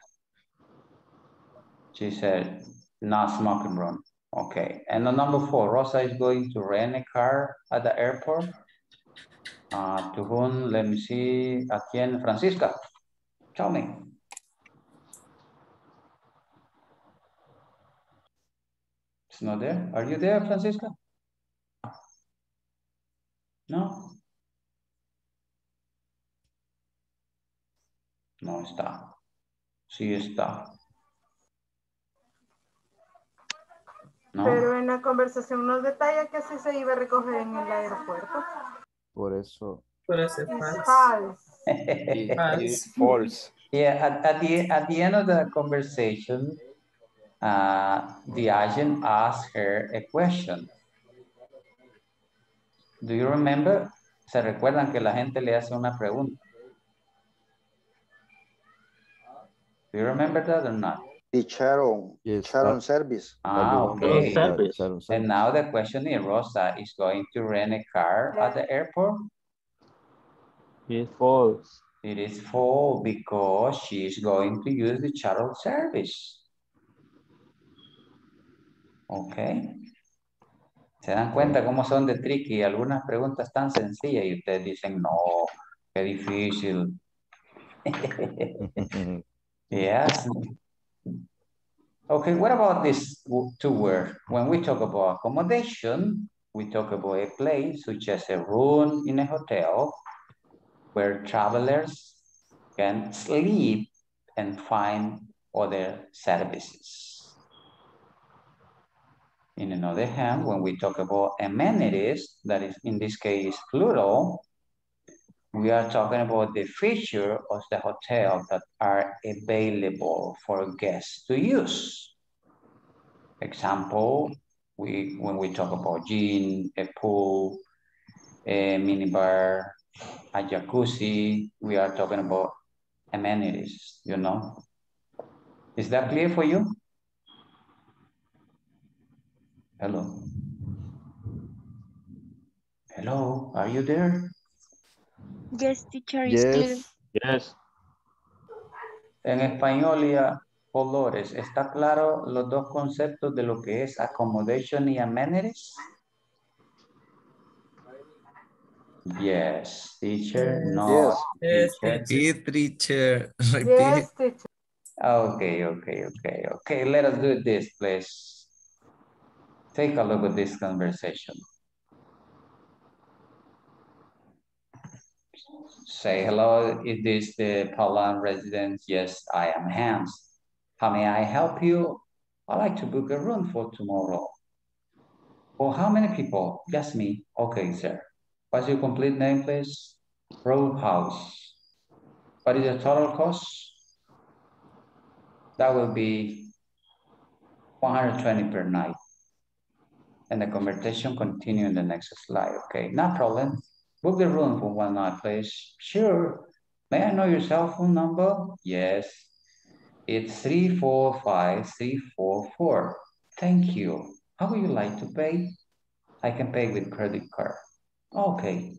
She said, not smoking room. Okay, and the number four, Rosa is going to rent a car at the airport. Uh, to whom, let me see, a quién, Francisca, tell me. It's not there. Are you there, Francisca? No? No está. Sí está. No. Pero en la conversación nos detalla que así se iba a recoger en el aeropuerto. Por eso. It's false. It's false. Yeah, at, at the at the end of the conversation, uh, the agent asked her a question. Do you remember? ¿Se recuerdan que la gente le hace una pregunta? Do you remember that or not? The Sharon, Yes, Sharon that- service. Ah, okay. knows that Sharon And now the question is, Rosa is going to rent a car at the airport? It is false. It is full because she is going to use the shuttle service. Okay. ¿Se dan cuenta cómo son de tricky? Algunas preguntas tan sencillas y ustedes dicen, no, qué difícil. Yes. Okay, what about this two words? When we talk about accommodation, we talk about a place such as a room in a hotel where travelers can sleep and find other services. In another hand, when we talk about amenities, that is in this case plural, we are talking about the feature of the hotel that are available for guests to use. Example, we when we talk about gym, a pool, a minibar, a jacuzzi, we are talking about amenities, you know? Is that clear for you? Hello? Hello, are you there? Yes, teacher, is. Yes, Yes. En español y a colores, ¿está claro los dos conceptos de lo que es accommodation y amenities? Yes, teacher, no. Yes. teacher. Repeat, teacher. Repeat. Yes, teacher. Okay, okay, okay, okay. Let us do this, please. Take a look at this conversation. Say hello, is this the Palan residence? Yes, I am Hans. How may I help you? I'd like to book a room for tomorrow. For how many people? Just me. Okay, sir. What's your complete name, please? Row house. What is the total cost? That will be 120 per night. And the conversation continue in the next slide, okay? No problem. Book the room for one night, please. Sure. May I know your cell phone number? Yes. It's 345344. Thank you. How would you like to pay? I can pay with credit card. Okay.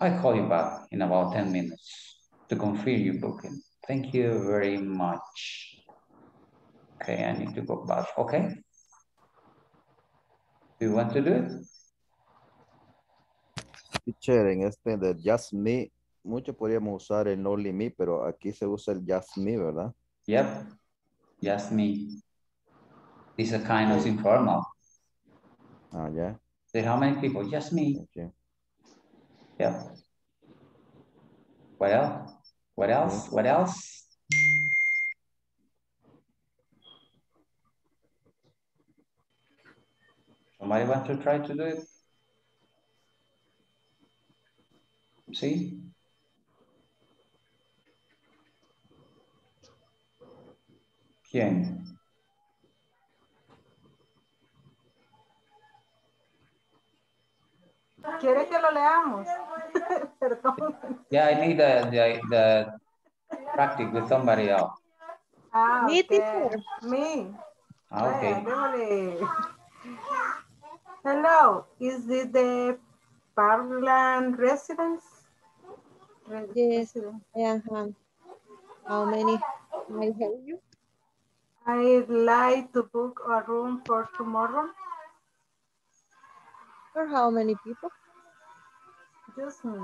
I'll call you back in about 10 minutes to confirm your booking. Thank you very much. Okay, I need to go back, okay? Do you want to do it? teacher, en este de just me, mucho podríamos usar el only me, pero aquí se usa el just me, ¿verdad? Yep, just me. It's a kind of informal. Ah, ya. Say how many people? Just me. Okay. Yep. What else? What else? What else? Somebody want to try to do it? See? ¿Quién? ¿Quiere que lo leamos? Perdón. Yeah, I need the, the, the practice with somebody else. Ah, Me, ok. teacher. Me. Ah, okay. démosle. Hello, is this the Parkland residence? Yes. am um, Han. How many may I help you? I'd like to book a room for tomorrow. For how many people? Just me.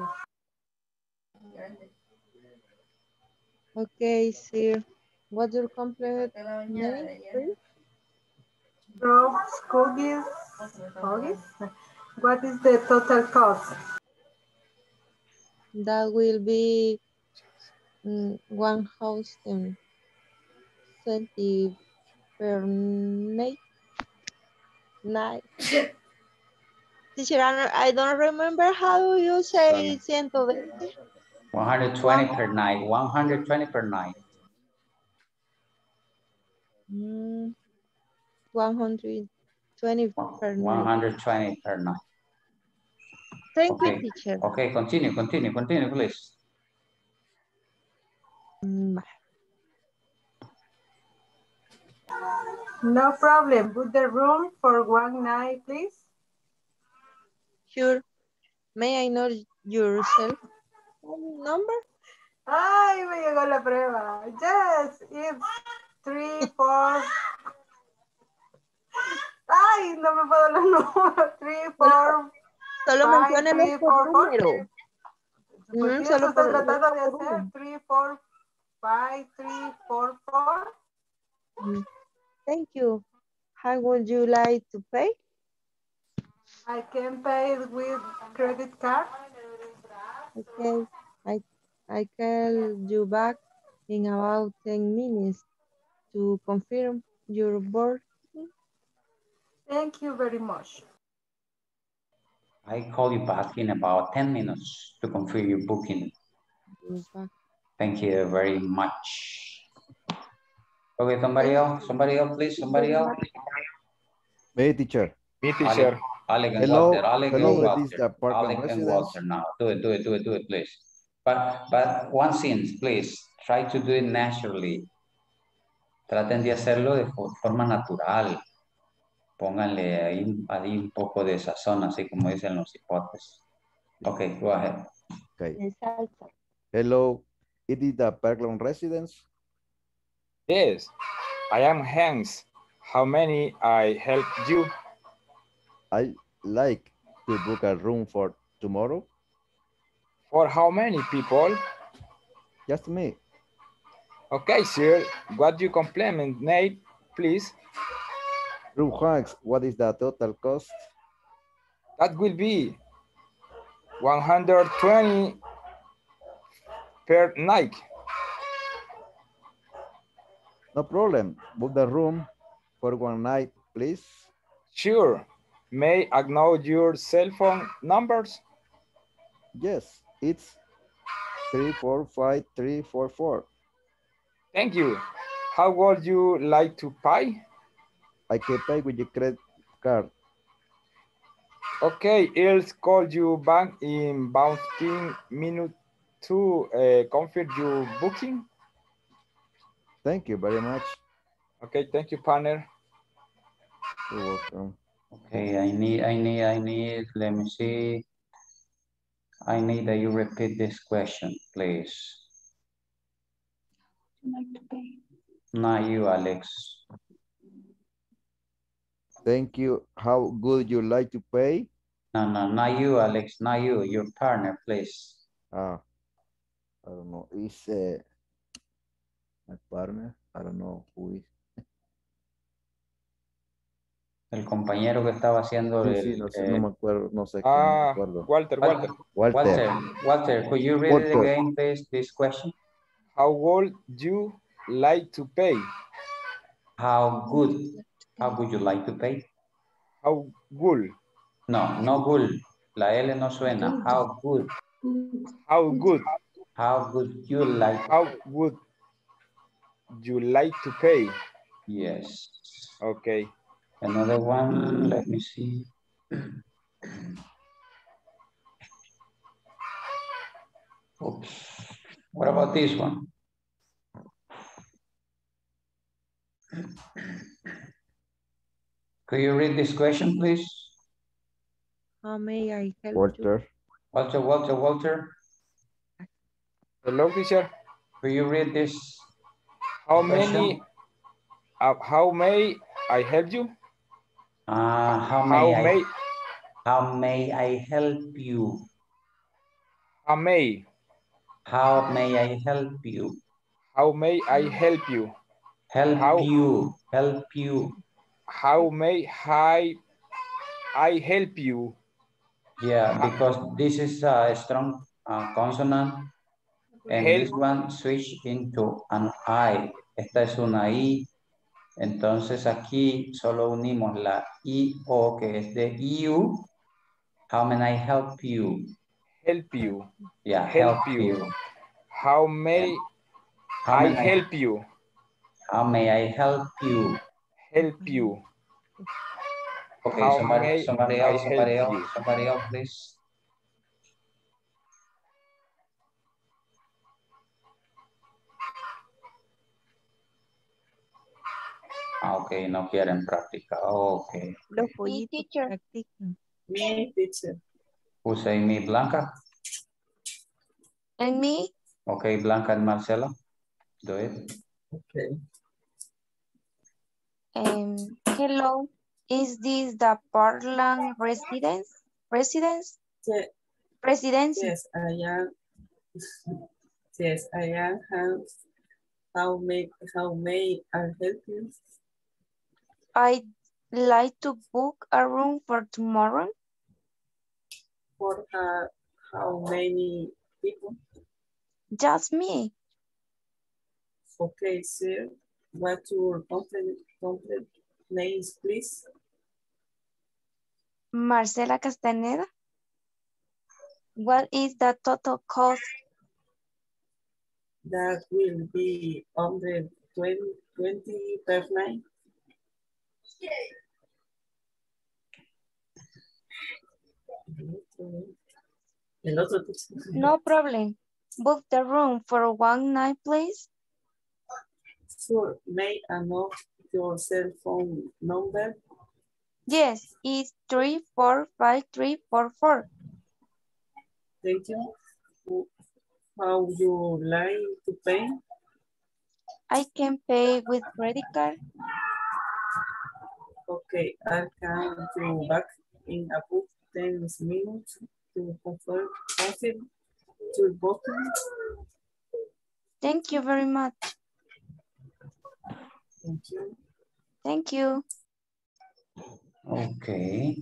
Okay, sir. What's your complete name, please? Brooks cookies. Cookies? What is the total cost? That will be mm, one thousand twenty per night. Night. Teacher, I don't- I don't remember how you say 120. 120 per night, 120 per night. Mm, 120 per night. 120 per night. Thank Okay. you, teacher. Okay, continue, continue, continue, please. Mm, No problem. Book the room for one night, please. Sure. May I know your cell phone number? Ay, me llegó la prueba. Yes, it's three, four. Ay, no me puedo los números. Three, four. Solo five, menciónelos three, por four, four. número. Pues Mm, sí, solo estoy tratando de hacer. uno. Three, four, five, three, four, four. Mm, Thank you. How would you like to pay? I can pay it with credit card. Okay, I, I call you back in about 10 minutes to confirm your board. Thank you very much. I call you back in about 10 minutes to confirm your booking. Your. Thank you very much. Okay, somebody else, somebody else, please, somebody else. Hey, teacher. Me, teacher. Alec and Hello, Walter, Alec and hello, this is Walter, the Parkland Alec and residence. Walter now. Do it, do it, do it, do it, please. But, but one thing, please, try to do it naturally. Traten de hacerlo de fo- forma natural. Pónganle ahí, ahí un poco de sazón, así como dicen los hipotes. Okay, go ahead. Okay. Hello, it is the Parkland residence. Yes, I am Hans. How many I help you? I like to book a room for tomorrow. For how many people? Just me. Okay, sir. What you complement name, please? Room Hanks, what is the total cost? That will be 120 per night. No problem. Book the room for one night, please. Sure. May I know your cell phone numbers? Yes, it's three four five three four four. Thank you. How would you like to pay? I can pay with your credit card. Okay, I'll call you back in about 15 minutes to uh, confirm your booking. Thank you very much. Okay, thank you, partner. You're welcome. Okay, I need, I need, I need, let me see. I need that you repeat this question, please. Not you, Alex. Thank you. How would you like to pay? No, no, not you, Alex, not you, your partner, please. Ah, I don't know. Is uh, my partner? I don't know who is. El compañero que estaba haciendo Sí, el, sí, no sé, eh, no me acuerdo, no sé. quién, no me Ah, acuerdo. Walter, Walter. Walter. Walter, Walter, could you read it Walter. again, please, this question? How would you like to pay? How good, how would you like to pay? How good? No, no good. La L no suena. How good, How good? how would you like? How would you like to pay? Yes. Okay. Another one, let me see. Oops. What about this one? Could you read this question, please? How may I help you? Walter. Walter, Walter, Walter, Hello, teacher. could you read this? How question? many? Uh, how may I help you? Uh, how How may I, may? how may I help you? How may? How may I help you? How may I help you? Help How- you, help you. How may I? I help you? Yeah, because this is a strong uh, consonant and this one switch into an I. Esta es una I. Entonces aquí solo unimos la I O que es de you. How may I help you? Help you. Yeah, Help help, you. you. How may How I may help you? How may I help you? Help you. Okay, How somebody, may somebody I else, somebody else, you? somebody else, please. Ok, no quieren practicar. Ok. Los pollitos teacher. practican. Me, teacher. Puse ahí mi Blanca. And me? Ok, Blanca and Marcela. Do it. Okay. Um, hello, is this the Portland residence? Residence? Ye- Residency? Yes, I am. Yes, I am. How, how may how may I help you? I'd like to book a room for tomorrow. For uh, how many people? Just me. Okay, sir. What your complete complete names, please? Marcela Castaneda. What is the total cost? That will be under 20, 20 per night. No problem. Book the room for one night, please. Sure, may I know your cell phone number? Yes, it's three four five three four four. Thank you. How you like to pay? I can pay with credit card. Okay, I can do back in about 10 minutes to confirm, to booking. Thank you very much. Thank you. Thank you. Okay.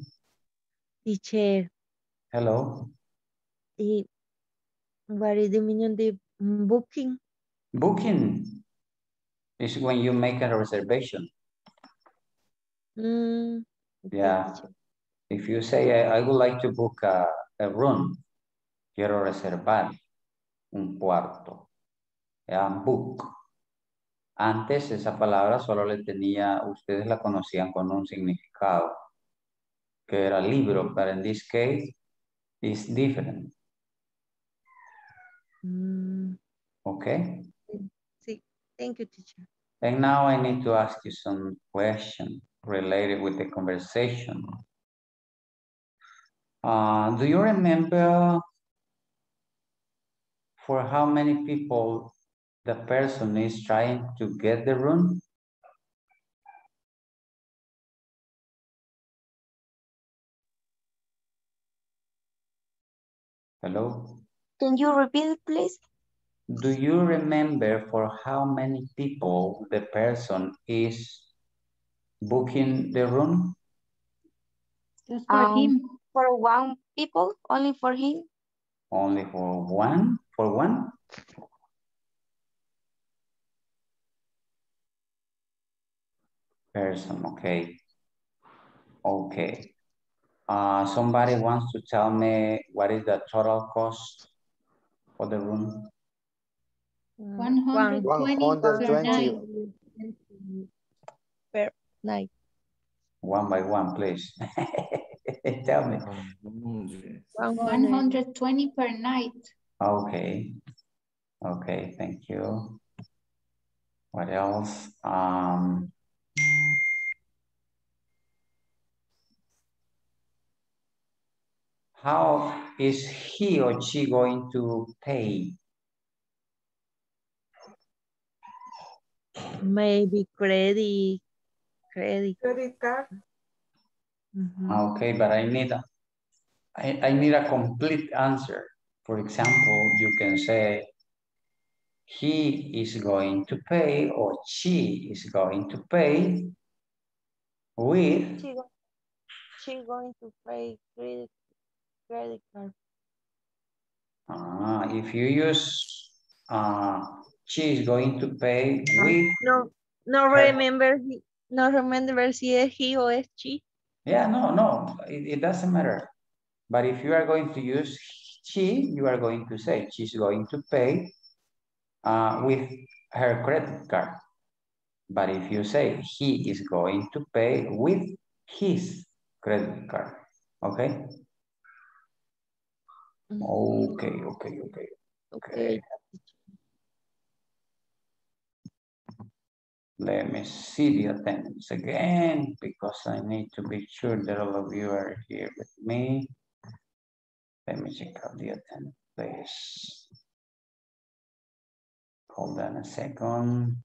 Teacher, Hello. eh, what is the meaning of the booking? Booking is when you make a reservation. Mm, okay, Yeah. teacher. If you say, I, I would like to book a, a room, quiero reservar un cuarto. Yeah, book. Antes esa palabra solo le tenía, ustedes la conocían con un significado, que era libro, but in this case, it's different. Mm, Okay? sí, thank you, teacher. And now I need to ask you some questions related with the conversation. Uh, do you remember for how many people the person is trying to get the room? Hello? Can you repeat, please? Do you remember for how many people the person is booking the room? Just for um, him. For one people, only for him. Only for one? For one? Person, okay. Okay. Uh, somebody wants to tell me what is the total cost for the room? 120 120. night. Per night. One by one, please. Tell me. 120 per night. Okay. Okay, thank you. What else? Um, how is he or she going to pay? Maybe credit. Credit. Credit card. Mhm. Okay, but I need a, I, I need a complete answer. For example, you can say he is going to pay or she is going to pay with She, go- she going to pay credit, credit card. Ah, if you use uh, she is going to pay with No, no remember, he- no remember si es he o es she. Yeah, no, no, it, it doesn't matter. But if you are going to use she, you are going to say she's going to pay uh, with her credit card. But if you say he is going to pay with his credit card, okay? Okay, okay, okay, okay. Let me see the attendance again because I need to be sure that all of you are here with me. Let me check out the attendance, please. Hold on a second.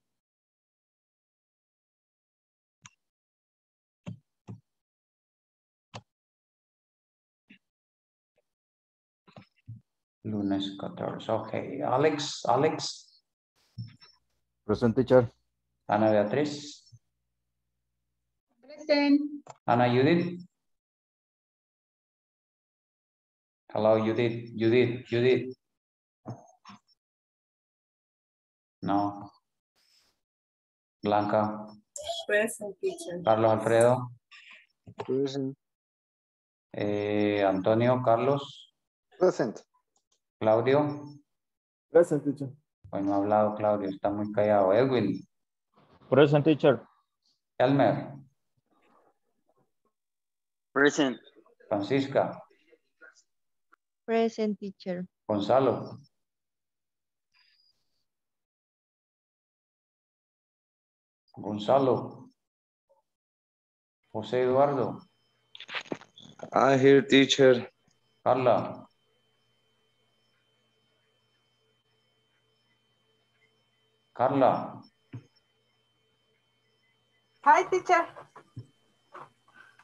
Lunes 14. Okay, Alex, Alex, Present teacher. Ana Beatriz, Present. Ana Judith. Hello, Judith, Judith, Judith. No. Blanca, Present teacher. Carlos Alfredo, Present. eh, Antonio, Carlos, Present. Claudio. Present teacher. Hoy no ha hablado Claudio, está muy callado. Edwin, Present teacher. Elmer, Present. Francisca, Present teacher. Gonzalo. Gonzalo. José Eduardo. I hear teacher. Carla. Carla. Hi, teacher.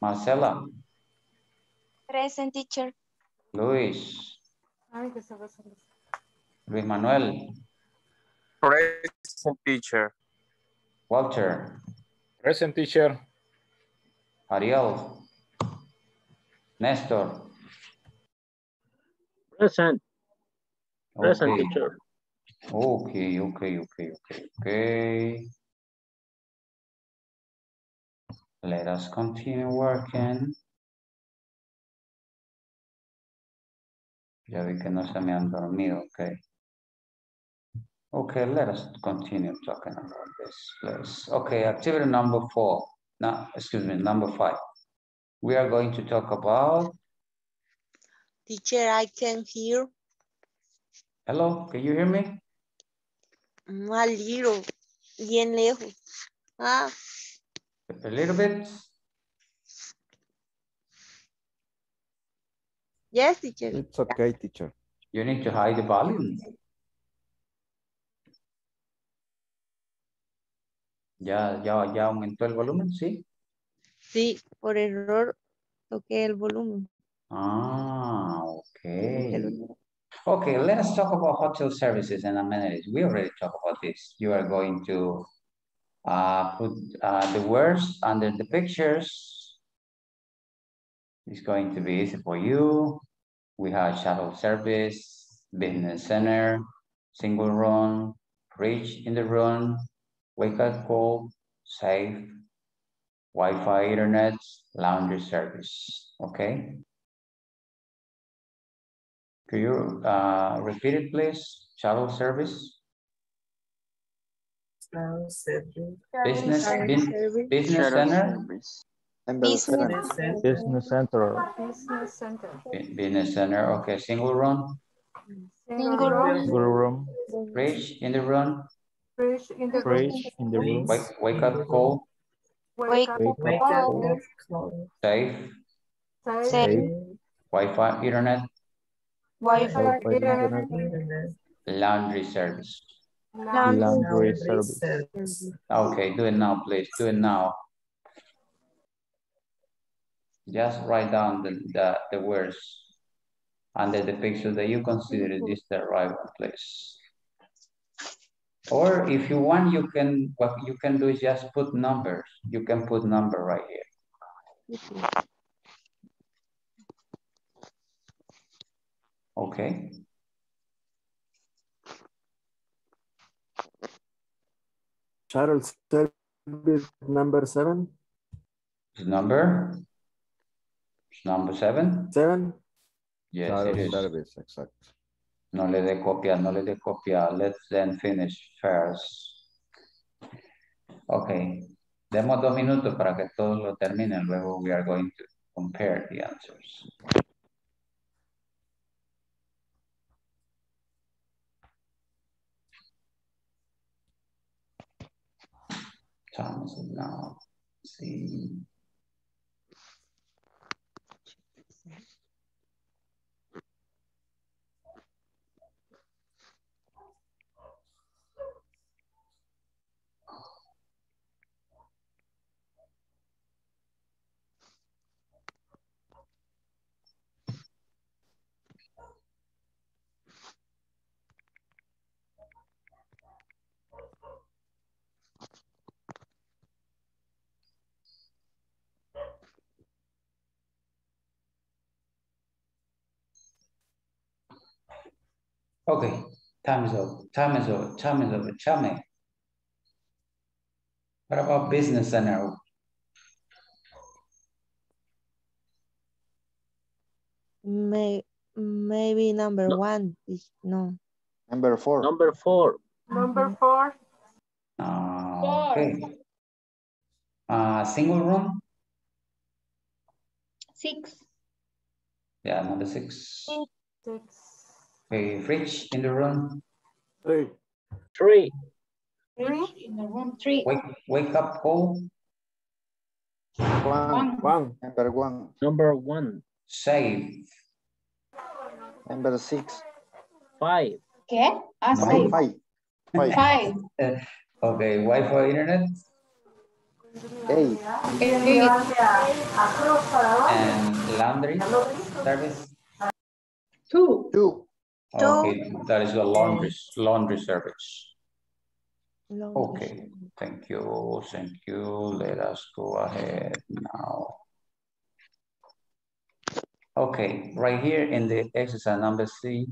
Marcela. Present teacher. Luis. Luis Manuel. Present teacher. Walter. Present teacher. Ariel. Nestor. Present. Present Okay. teacher. Okay, okay, okay, okay, okay. Let us continue working. Ya vi que no se me han dormido, okay. Okay, let us continue talking about this, please. Okay, activity number four. No, excuse me, number five. We are going to talk about, Teacher, I can hear hello, can you hear me? mm, a little, bien lejos. Ah, A little bit? yes, teacher. It's okay, teacher. You need to hide the volume. Ya, ya, ya aumentó el volumen, ¿sí? Sí, por error toqué el volumen. Ah, ok. Okay, let us talk about hotel services and amenities. We already talked about this. You are going to uh, put uh, the words under the pictures. It's going to be easy for you. We have shuttle service, business center, single room, fridge in the room, wake up call, safe, Wi-Fi, internet, laundry service, okay? Could you uh, repeat it, please? Shuttle service, Shuttle service. business, Shuttle bin- service. business Shuttle center, service. Business. Business center. Business center. Business center, okay, single room, Single room. Single room. fridge in the room, Fridge in the room. In the room. wake, wake up call, Wake up Wake Wake call. up, call, safe, Safe. Safe. Wi-Fi, internet, Wi-Fi. Wi-Fi, Internet. internet, laundry service. Laundry. Laundry laundry service. service. Okay, do it now, please, do it now. Just write down the, the, the words under the picture that you consider is the right one, please. Or if you want, you can, what you can do is just put numbers. You can put number right here, okay? Charles service number seven, Number? Number seven? seven. Yes, Shuttle it is. service, exact. No le dé copia, no le dé copia. Let's then finish first. Ok. Demos dos minutos para que todos lo terminen. Luego we are going to compare the answers. Time is now. See. Okay, time is over, time is over, time is over, tell me. What about business center? May, maybe number one. is- No. Number four. Number four. Number four. Uh, okay. Uh, single room? Six. Yeah, number six. Six. Okay, fridge in the room, Three. Three. Fridge in the room. Three. wake, wake up call, One. One. Number one. Number one. save, Number six. Five. ¿Qué? Ah, No. Five. Five. Five. okay, Wi-Fi internet, Eight. Eight. and laundry service. Two. Two. Okay, that is the laundry, laundry service. Laundry Okay, thank you, thank you. Let us go ahead now. Okay, right here in the exercise number C,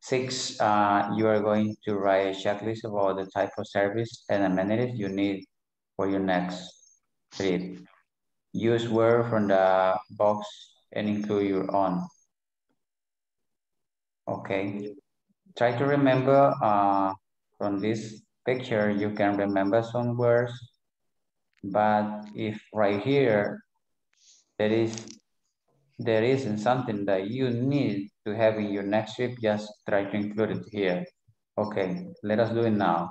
six, uh, you are going to write a checklist about the type of service and amenities you need for your next trip. Use word from the box and include your own. Okay, try to remember uh, from this picture, you can remember some words, but if right here, there is, there isn't something that you need to have in your next trip, just try to include it here. Okay, let us do it now.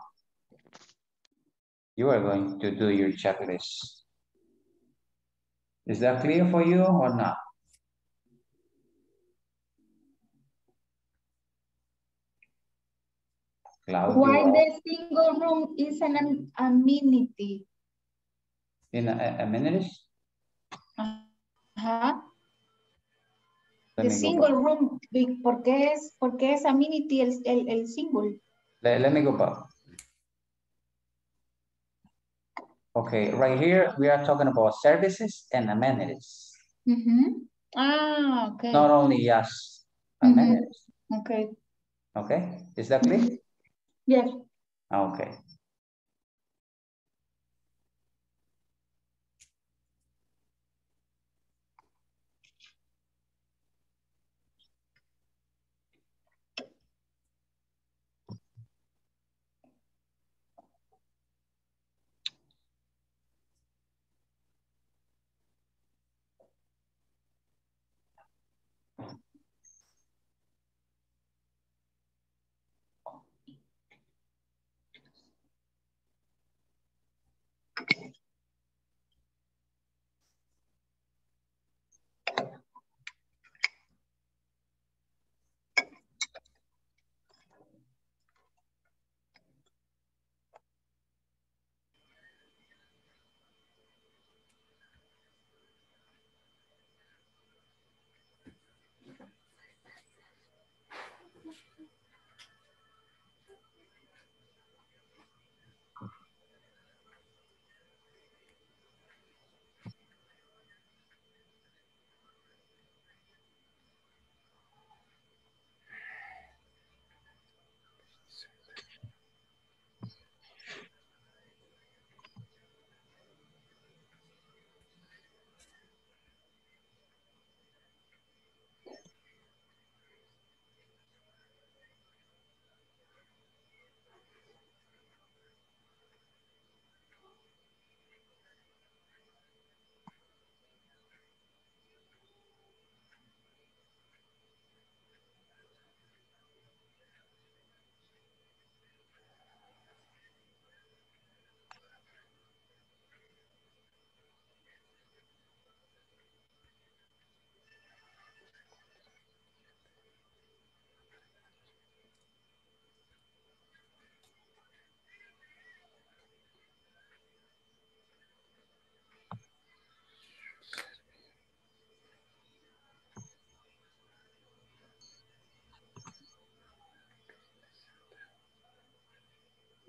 You are going to do your checklist. Is that clear for you or not? Claudio, Why the single room is an am- amenity? in a- amenities? Huh? The single room, ¿por qué es, por qué es amenity el, el, el single? Let, let me go back. Okay, right here, we are talking about services and amenities. Ujú. Ah, ok. Not only yes, Ujú. Mm-hmm. amenities. Ok. Okay, is that clear? Mm-hmm. Yes. Okay.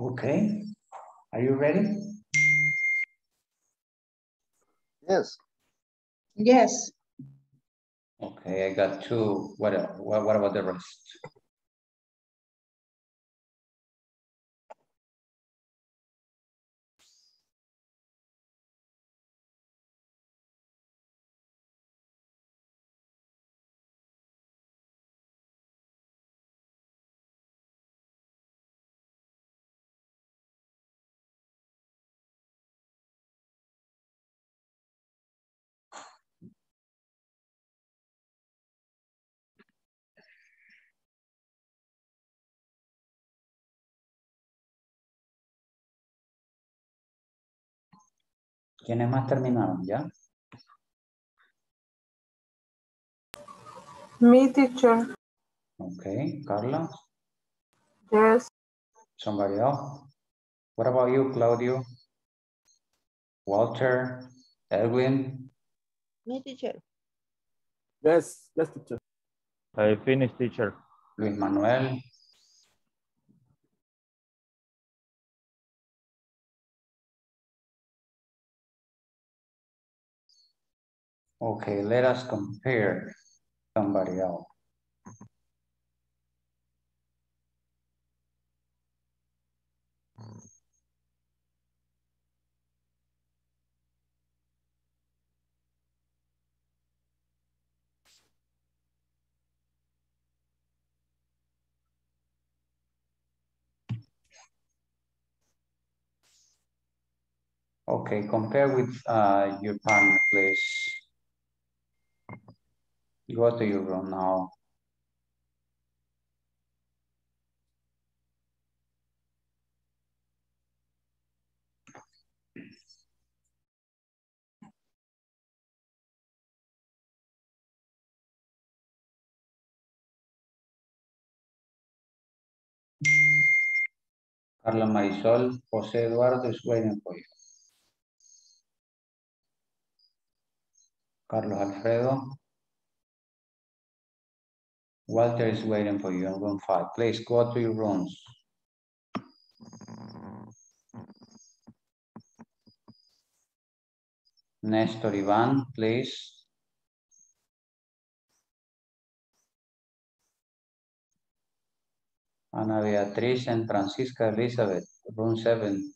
Okay. Are you ready? Yes. Yes. Okay, I got two. What, what, what about the rest? ¿Quiénes más terminaron ya? Me, teacher. Okay, Carla, Yes. somebody else? What about you, Claudio? Walter, Edwin? Me, teacher. Yes, yes, teacher. I finished, teacher. Luis Manuel? Okay, let us compare somebody else. Okay, compare with uh, your partner, please. Go to your room now. Carla Marisol, José Eduardo is waiting for you. Carlos Alfredo. Walter is waiting for you in room five. Please go to your rooms. Nestor Ivan, please. Ana Beatriz and Francisca Elizabeth, room seven.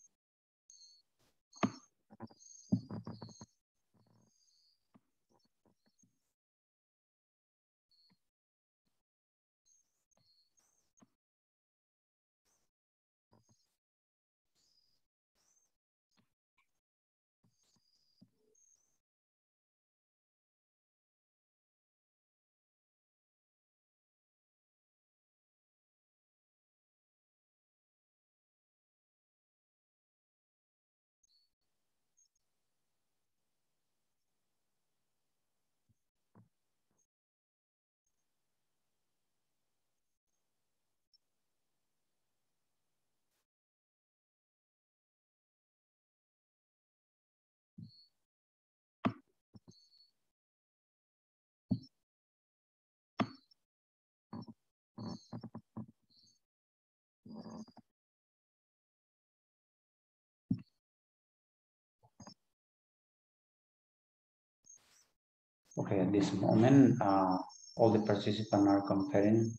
Okay, at this moment, uh, all the participants are comparing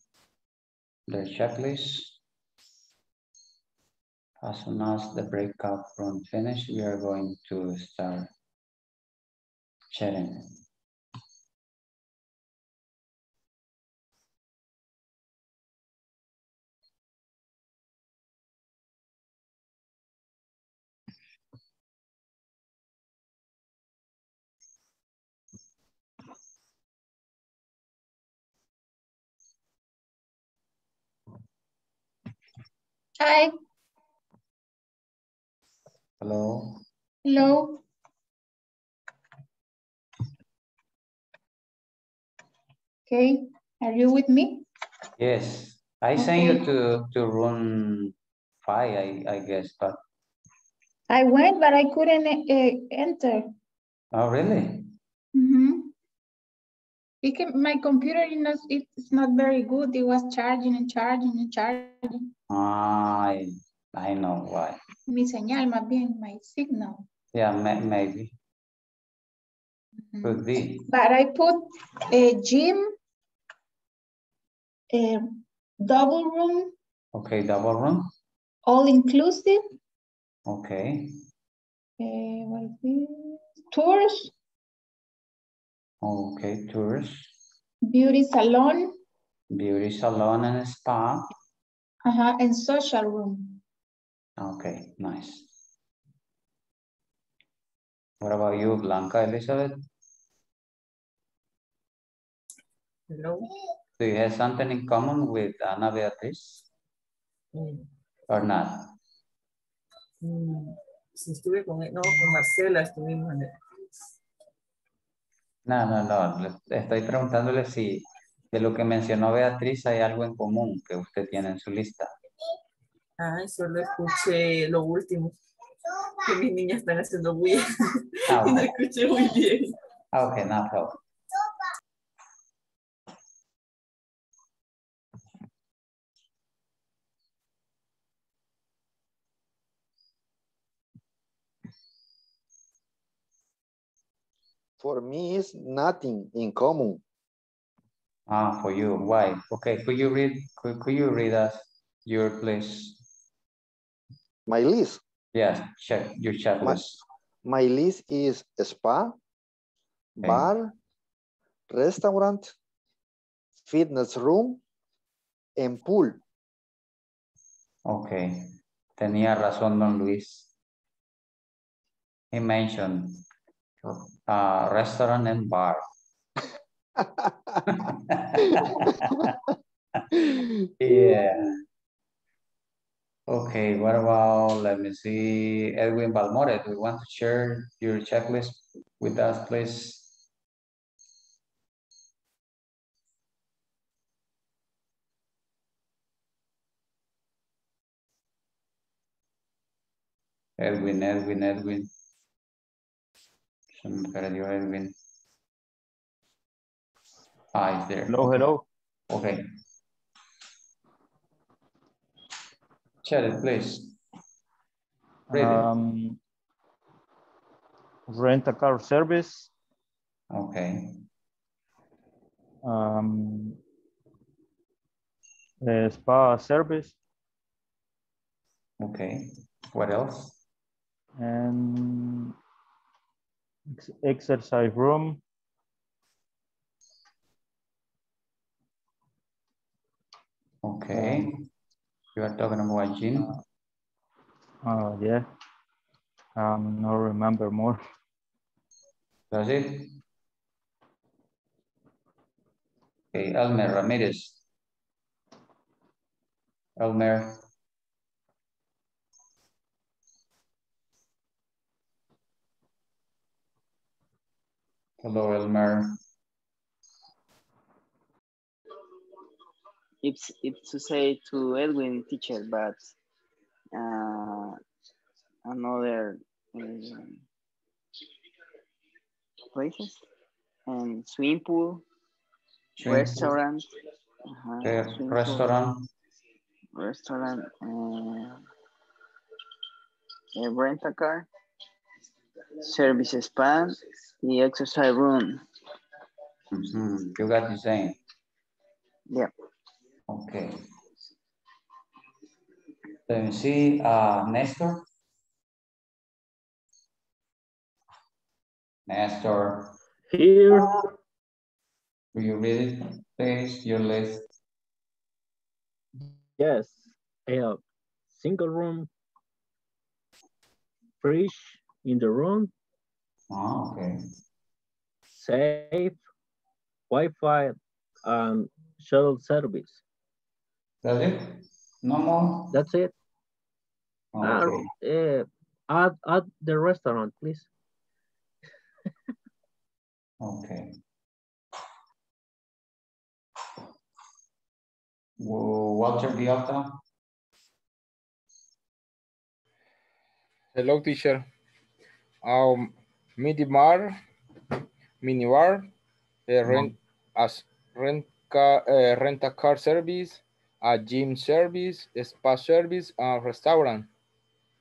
their checklist. As soon as the breakout room finish, we are going to start sharing. Hi. Hello, Hello. Okay. Are you with me? yes, I sent you to, to room five, I, I guess, but, I went, but I couldn't uh, enter. oh, really? Mhm. Because my computer is not, it's not very good. It was charging and charging and charging. I, I know why. Mi señal más bien, my signal. Yeah, may- maybe. Could be. But I put a gym, a double room, Okay, double room. all inclusive, Okay. eh, what is this? tours, Okay, tours, beauty salon, beauty salon and spa. Uh-huh, and social room. Okay, nice. What about you, Blanca Elizabeth? Hello. Do you have something in common with Ana Beatriz Mm, or not? mm, Si estuve con, no, con Marcela estuvimos en el- No, no, no. Estoy preguntándole si de lo que mencionó Beatriz hay algo en común que usted tiene en su lista. Ay, solo escuché lo último. Que mis niñas están haciendo bulla. Ah, y no escuché muy bien. Ah, ok, no problem. For me, is nothing in common. Ah, for you, why? Okay, could you read, could, could you read us your please? My list, Yes, check your checklist. my list is spa, Okay. bar, restaurant, fitness room, and pool. Okay, tenía razón don Luis. He mentioned uh, restaurant and bar. yeah. Okay, what about, let me see, Edwin Balmore, do you want to share your checklist with us, please? Edwin, Edwin, Edwin. Me perdió Edwin. Ah, he's there. Hello, hello. Okay. Share it, please. Read it. Um, rent a car service, Okay. um, spa service, Okay. What else? and exercise room, Okay. You are talking about gym? uh, yeah. Um, no remember more. That's it? Okay, Elmer Ramirez. Elmer. Hello, Elmer. It's it's to say to Edwin teacher, but uh, another um, places and swimming pool, Swimming pool. restaurant, uh-huh, Okay, swimming pool, restaurant. restaurant, uh, a rent a car, service spa, the exercise room. Mhm, You got the same. Yeah. Okay. Let me see, uh, Nestor. Nestor, Here, will you read it, please, your list? yes, a single room, fridge in the room, Oh, okay. safe, Wi-Fi, and shuttle service. That's it? No more? That's it. Ah, Okay. uh, add, add the restaurant, please. Okay. Wa- Walter Villalta, Hello, teacher um, mini bar, uh, eh, rent, as rent, car, uh, eh, rent a car service, a gym service, a spa service, a restaurant.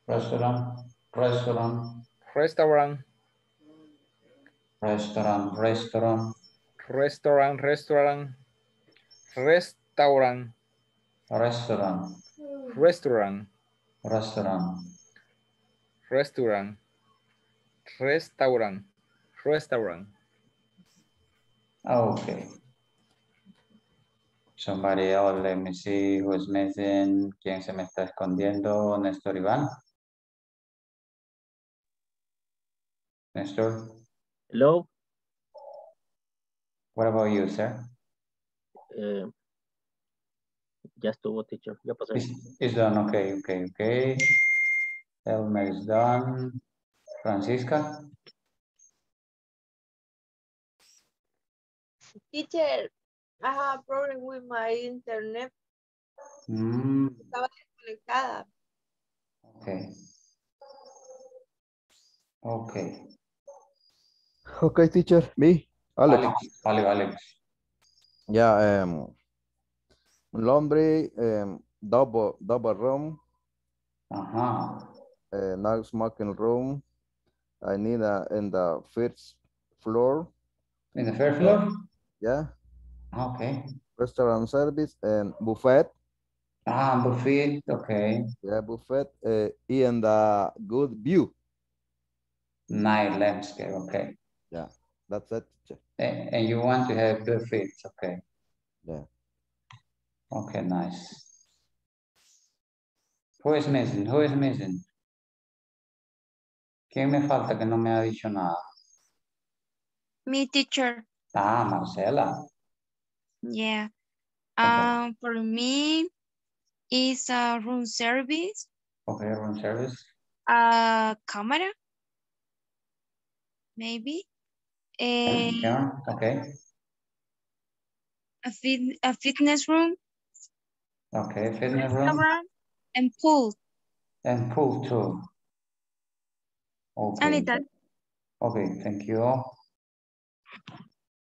Restaurant, restaurant. Restaurant. Restaurant, restaurant. Restaurant, restaurant. Restaurant. Restaurant. Restaurant. Restaurant. Restaurant. Restaurant, restaurant. Okay. Somebody else, let me see who is missing. ¿Quién se me está escondiendo? Néstor Iván. Néstor, Hello. what about you, sir? Eh, ya estuvo, teacher. Ya pasé. Is, is done, okay, okay, okay. Elmer is done. Francisca? Teacher, I have a problem with my internet. Mm, Estaba desconectada. okay. Okay. Okay, teacher. Me, Alex. Alex, Alex, Alex. Yeah, um, laundry, um, double, double room, Uh-huh. uh, no smoking room. I need a, in the first floor. In the first floor? Yeah, Okay. restaurant service and buffet. Ah, buffet, okay. Yeah, buffet, uh, and the good view. Night landscape, okay. Yeah, that's it. And, and you want to have buffet, okay. Yeah. Okay, nice. Who is missing? Who is missing? ¿Quién me falta que no me ha dicho nada? Me teacher. Ah, Marcela. Yeah. Um, for me, is a room service, Okay, room service. a camera, maybe, Okay, and yeah, okay. a fit a fitness room, Okay, fitness room and pool. and pool too. Okay. Only. Okay, thank you.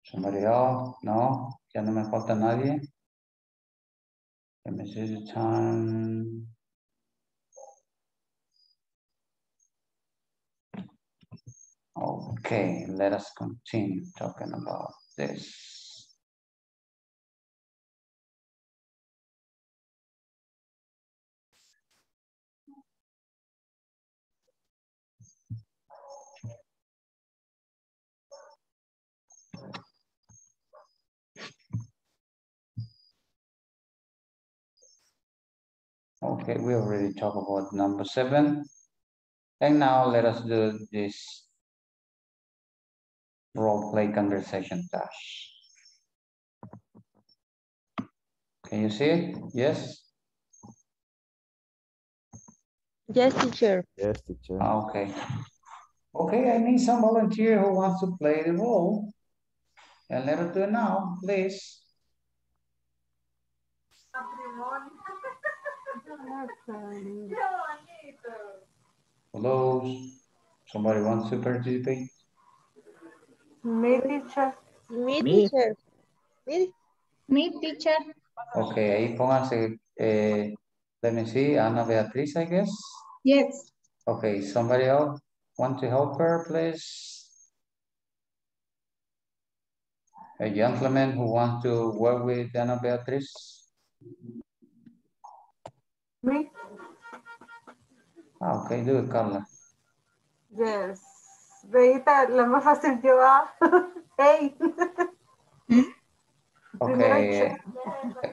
Somebody else? No, ya no me falta nadie. Let me see the time. Okay, let us continue talking about this. Okay, we already talked about number seven. And now let us do this role play conversation task. Can you see it? Yes? Yes, teacher. Yes, teacher. Ah, Okay. Okay, I need some volunteer who wants to play the role. And let us do it now, please. Hello, somebody wants to participate? Me, teacher. Me, Me. teacher. Me. Me, teacher. Okay, ahí pónganse, eh, let me see, Ana Beatriz, I guess. Yes. Okay, somebody else want to help her, please? A gentleman who wants to work with Ana Beatriz? Me. Ah, okay, do it, Carla. Yes. Reita, la más fácil yo a. hey. Okay,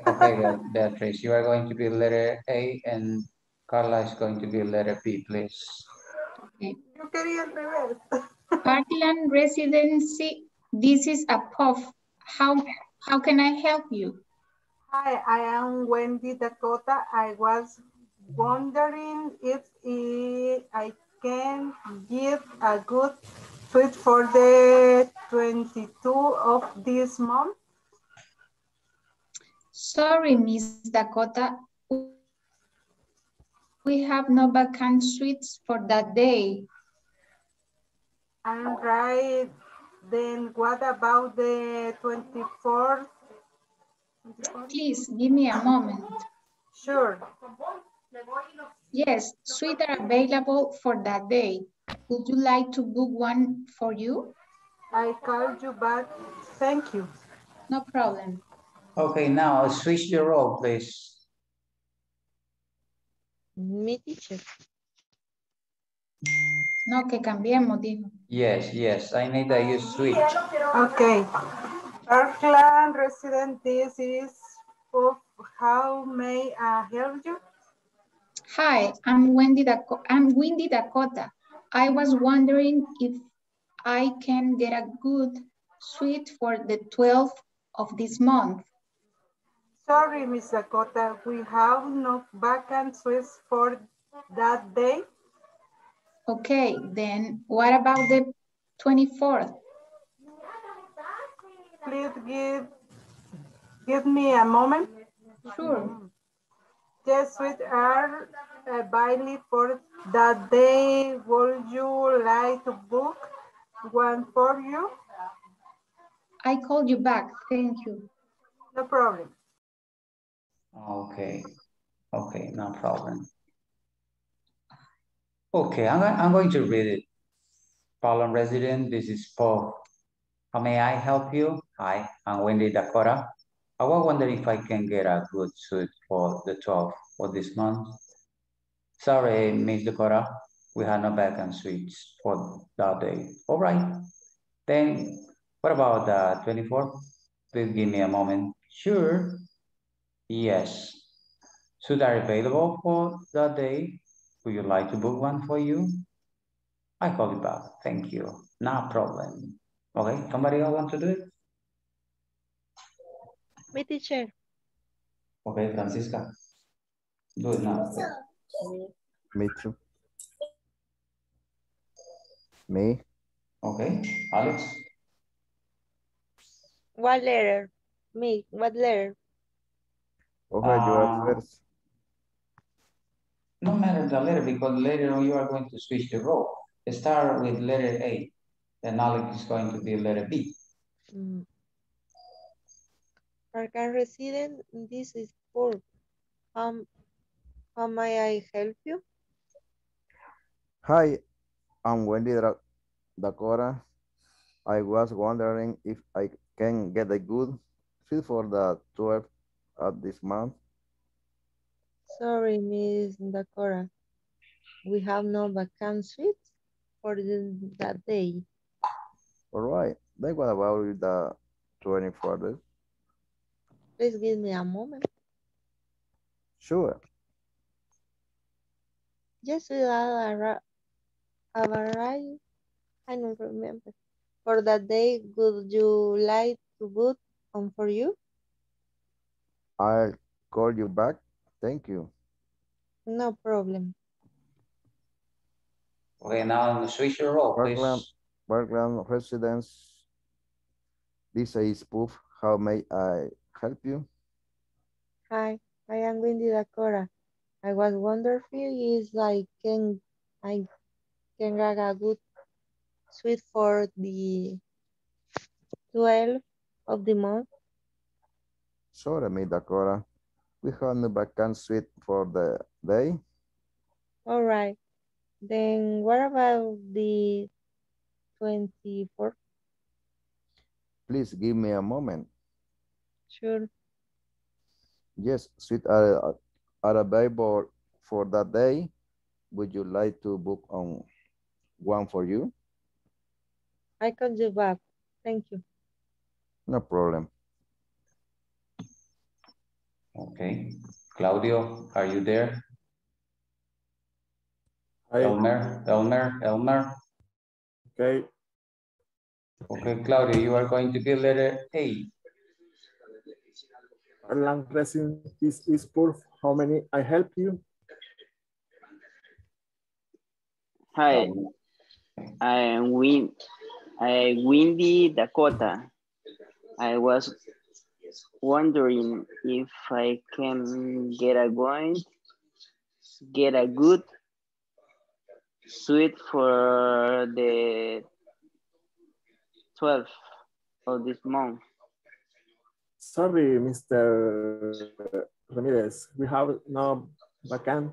okay, Bea- Beatriz, you are going to be letter A and Carla is going to be letter B, please. Okay. Yo quería al revés. Parkland Residency, this is a POF. How, how can I help you? Hi, I am Wendy Dakota. I was wondering if I can give a good tweet for the 22 of this month. Sorry, Miss Dakota. We have no vacant suites for that day. I'm right. Then what about the 24th? Please give me a moment. Sure. Yes, suites are available for that day. Would you like to book one for you? I called you back. Thank you. No problem. Okay, now switch the role, please. Me teacher. No, que cambiemos, dijo. Yes, yes, I need that you switch. Okay. Parkland resident, this is of how may I help you? Hi, I'm Wendy Dakota. I'm Windy Dakota. I was wondering if I can get a good suite for the 12th of this month. Sorry, Miss Dakota, we have no vacancies for that day. Okay, then what about the 24th? Please give, give me a moment. Sure. Yes, suites are uh, available for that day. Would you like to book one for you? I called you back. Thank you. No problem. Okay, okay, no problem. Okay, I'm, I'm going to read it. Problem resident, this is Paul. How may I help you? Hi, I'm Wendy Dakota. I was wondering if I can get a good suit for the 12th for this month. Sorry, Miss Dakota, we have no vacant suites for that day. All right, then what about the 24th? Please give me a moment. Sure. Yes. Suits are available for that day. Would you like to book one for you? I call you back. Thank you. No problem. Okay, somebody else want to do it? Me teacher. Okay, Francisca. Do it now. Me too. Me? Okay, Alex. What letter? Me. What letter? Okay, you are Uh, first. No matter the letter, because later on you are going to switch the role. Start with letter A, then knowledge is going to be letter B. Mm. Parkland resident, this is Paul. Um, how may I help you? Hi, I'm Wendy Dra- Dakota. I was wondering if I can get a good fit for the 12th of this month. Sorry, Miss Dakota. We have no vacant suites for the, that day. All right, then what about the 24th? Please give me a moment. Sure. Yes, we have a, variety. I don't remember. For that day, would you like to book on for you? I'll call you back. Thank you. No problem. Okay, now switch your role, Parkland, please. Parkland residence. This is Poof. How may I help you? Hi, I am Wendy Dakota. I was wondering if I can I can get a good suite for the 12th of the month. Sorry, Miss Dakota. We have no vacant suite for the day. All right. Then what about the 24th? Please give me a moment. Sure. Yes, sweet are, are available for that day. Would you like to book on one for you? I can you back. Thank you. No problem. Okay, Claudio, are you there? Hi. Elmer, Elmer, Elmer. Okay. Okay, Claudio, you are going to be letter A. Alan resident, this is poor. How many I help you? Hi, I am Win, I Windy Dakota. I was wondering if I can get a going, get a good suite for the 12th of this month. Sorry, Mr. Ramirez, we have no vacant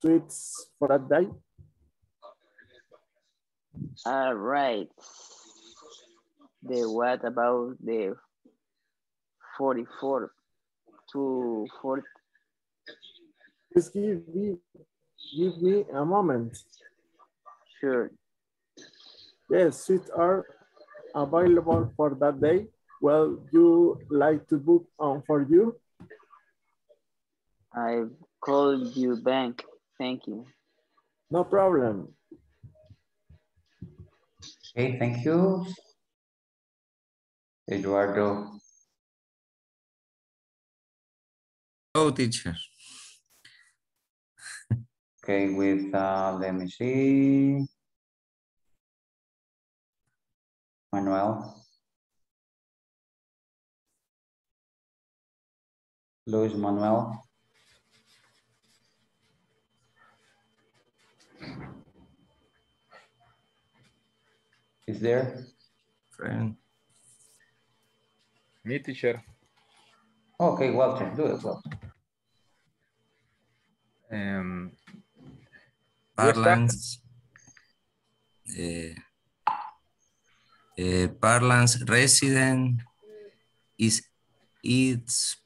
suites for that day. All right. The what about the 44 to 40? Please give me, give me a moment. Sure. Yes, seats are available for that day. Well, you like to book on for you? I've called you bank. Thank you. No problem. Okay, thank you. Eduardo. Oh, teacher. Okay, with, uh, let me see. Manuel. Luis Manuel. Is there? Friend. Me, teacher. Okay, Walter, do it, Walter. Um, Parlance. eh, Parlance resident is eats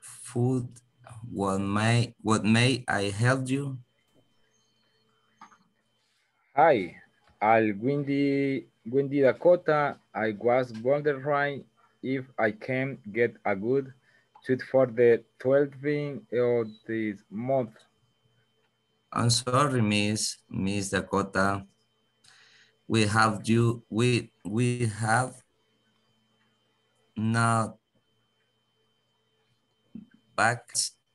food. What may what may I help you? Hi, Al Windy, Windy Dakota. I was wondering if I can get a good suit for the 12th of this month. I'm sorry, Miss Miss Dakota. We have you. We we have not back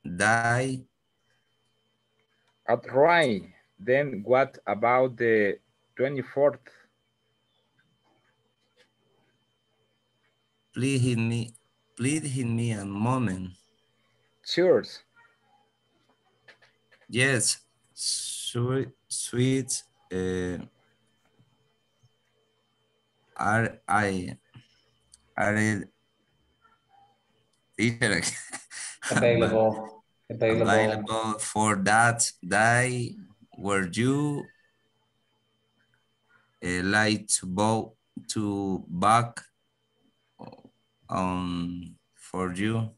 die. At right. Then what about the 24th? Please hit me. Please hit me a moment. Cheers. Yes, sweet, sweet. Uh, are I are Available. Available. available for that day where you uh, like to go to back um for you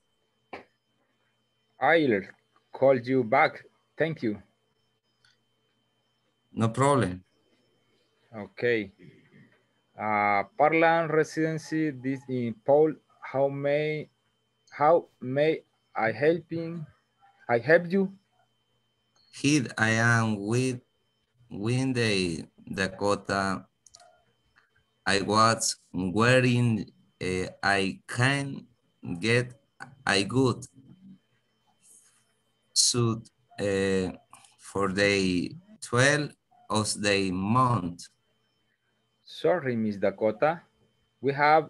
I'll call you back. Thank you. No problem Okay. Uh, Parlan residency this in Paul. How may how may I helping? I help you? here I am with Windy Dakota I was wearing uh, I can get a good suit uh, for the 12 of the month. Sorry, Miss Dakota. We have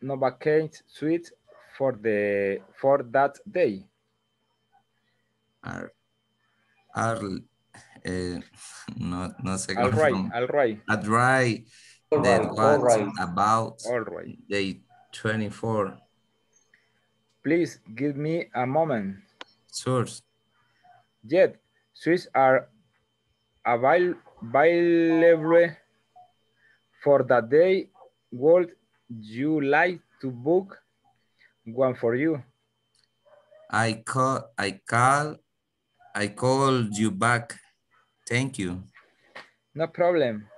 no vacant suite for the for that day. Are, are uh, not not second All right, from- all right. At right, All that right, all right. about All right. the 24 Please give me a moment. source. Yet, suites are avail available for the day. Would you like to book one for you? I call I call I called you back. Thank you. No problem.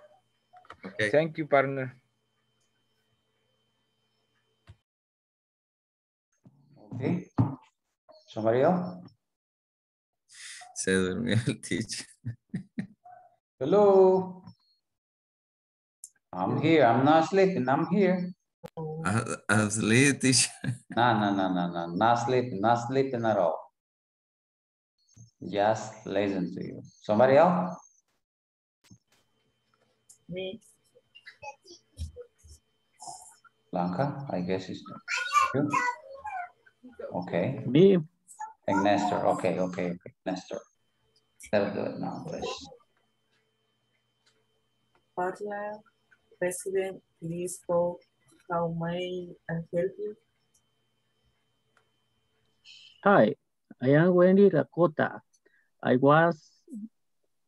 Okay. Thank you, partner. Okay. Somebody else? Se durmió el teacher. Hello? I'm here. I'm not sleeping. I'm here. Uh, uh, I- I'm asleep, teacher. No, no, no, no, no. Not sleeping. Not sleeping at all. Just listen to you. Somebody else? Me. Blanca, I guess it's you. Okay. Me, And Nestor. Okay, okay, okay. Nestor. Let's do it now, please. Parla, President, please call. How may I help you? Hi, I am Wendy Dakota. I was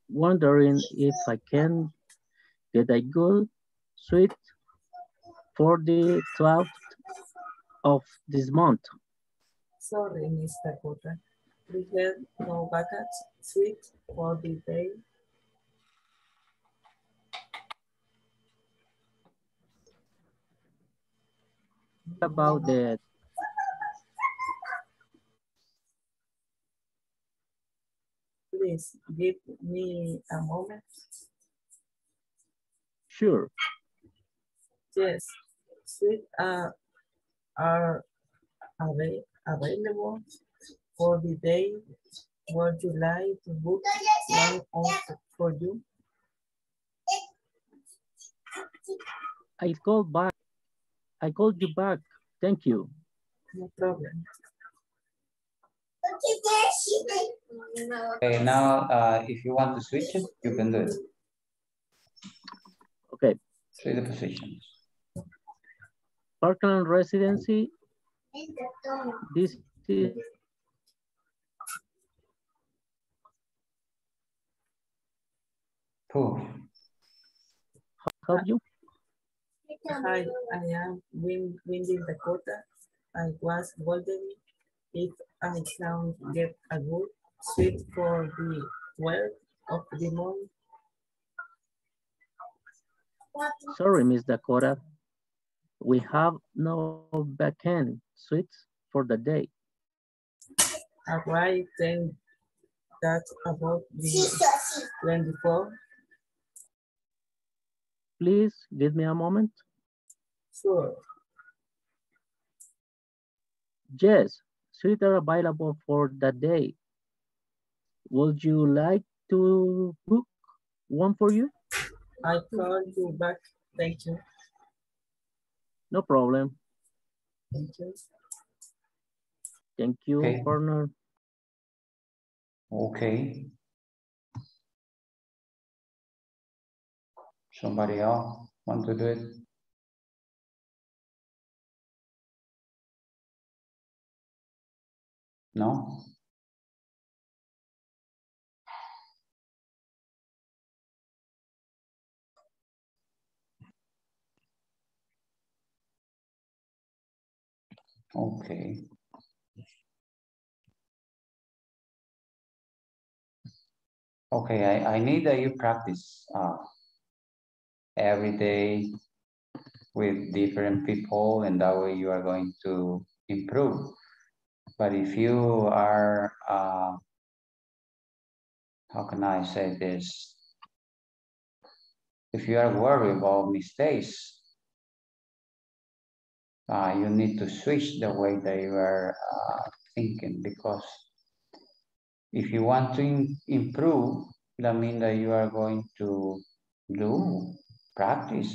wondering if I can get a good suite for the 12th of this month. Sorry, Mr. Dakota. We have no vacant suite for the day. About that? Please give me a moment. sure? Yes, suite uh, are, are ava- available for the day. Would you like to book one of for you? I called back. I called you back. Thank you. No problem. Okay, now uh, if you want to switch it, you can do it. Okay. Switch the positions. Parkland residency. This is Who? help you. Hi, I am Win Windy Dakota. I was wondering if I can get a good suite for the 12th of the month. Sorry, Miss Dakota. We have no backend suites for the day. Alright, then that's about the 24th. Please give me a moment. Sure. Yes, suites are available for that day. Would you like to book one for you? I call you back. Thank you. No problem. Thank you. Thank you, Okay. partner. Okay. Somebody else want to do it? No? Okay. Okay, I, I need that you practice uh, every day with different people and that way you are going to improve. But if you are, uh, how can I say this? If you are worried about mistakes, uh, you need to switch the way that you are uh, thinking because if you want to improve, that means that you are going to do practice.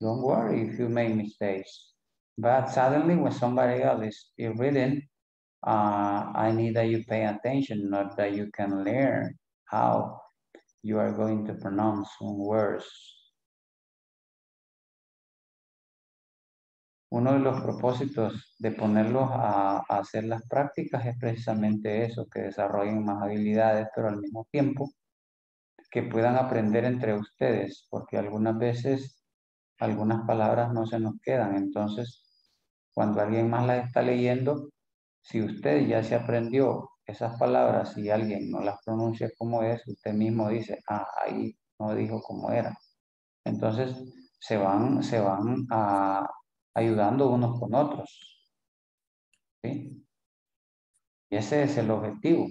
Don't worry if you make mistakes. But suddenly when somebody else is reading, uh, I need that you pay attention, not that you can learn how you are going to pronounce some words. Uno de los propósitos de ponerlos a, a hacer las prácticas es precisamente eso, que desarrollen más habilidades, pero al mismo tiempo que puedan aprender entre ustedes, porque algunas veces algunas palabras no se nos quedan. Entonces, cuando alguien más las está leyendo, si usted ya se aprendió esas palabras y alguien no las pronuncia como es, usted mismo dice, ah, ahí no dijo como era. Entonces, se van, se van a, ayudando unos con otros. ¿sí? Y ese es el objetivo.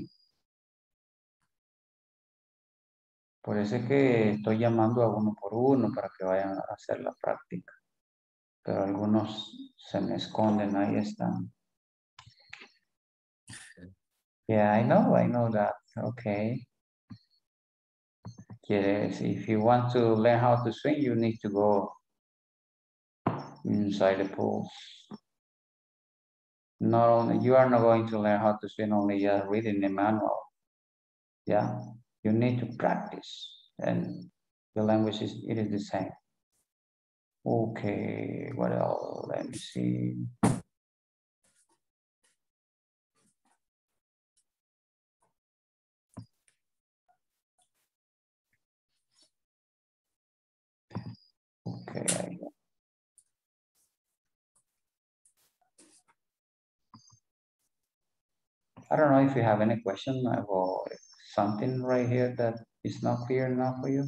Por eso es que estoy llamando a uno por uno para que vayan a hacer la práctica. Pero algunos se me esconden, ahí están. Yeah, I mm-hmm. know, I know that. Okay. Yes, if you want to learn how to swim, you need to go inside the pools. Not only, you are not going to learn how to swim only just reading the manual. Yeah, you need to practice and the language is, it is the same. Okay, what else? Let me see. Okay. I don't know if you have any question about something right here that is not clear enough for you.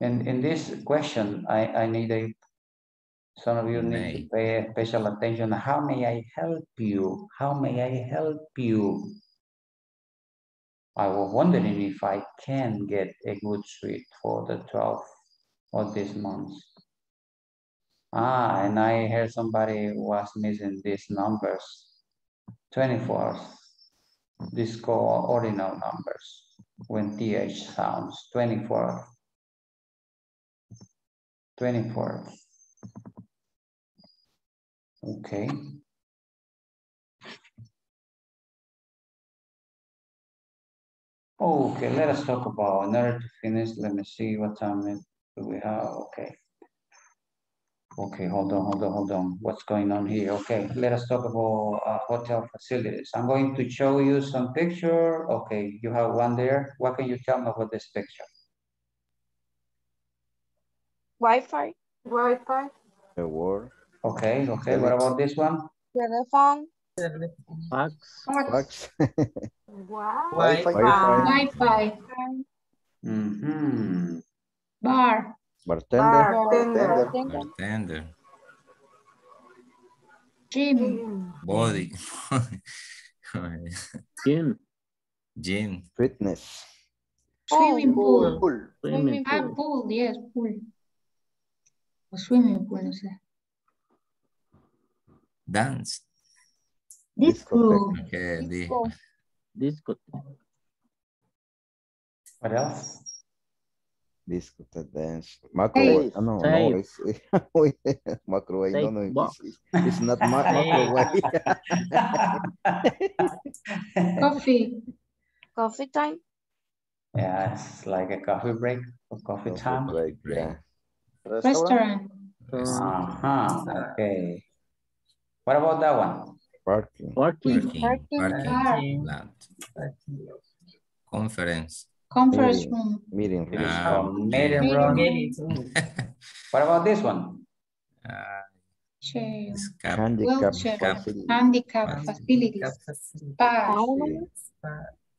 And in this question, I, I need a, some of you may. need to pay special attention. How may I help you? How may I help you? I was wondering if I can get a good suite for the 12th of this month. Ah, and I heard somebody was missing these numbers. 24. These ordinal numbers when TH sounds 24. 24. Okay. Okay, let us talk about, in order to finish, let me see what time do we have, okay. Okay, hold on, hold on, hold on. What's going on here? Okay, let us talk about uh, hotel facilities. I'm going to show you some picture. Okay, you have one there. What can you tell me about this picture? Wi-Fi. Wi-Fi. The word. Okay, okay, what about this one? Telephone. Fax. Fax. Wow. Wi-Fi. Wi-Fi. Bar. Bartender. Bartender. Bartender. Gym. Body. Gym. Gym. Fitness. Swimming pool. Pool. Swimming Ah, pool. pool, yes, pool. O swimming pool, no sé. Dance. Disco. Okay, di- Disco. What else? Discotheque dance. Microwave. Safe. Ah, no, no, Safe. it's wait, microwave. No, Safe no, box. it's, it's not ma microwave. Coffee. Coffee time. Yeah, it's like a coffee break or coffee Coffee time. break, yeah. Restaurant. Restaurant. Uh-huh, okay. What about that one? Parking. Parking. Parking. Parking. Bar. lot. Conference. Conference room. Meeting It is room. Called okay. meeting Meeting room. room. What about this one? Ah, Chair. escape. Handicap facility. Handicap Facility. facilities.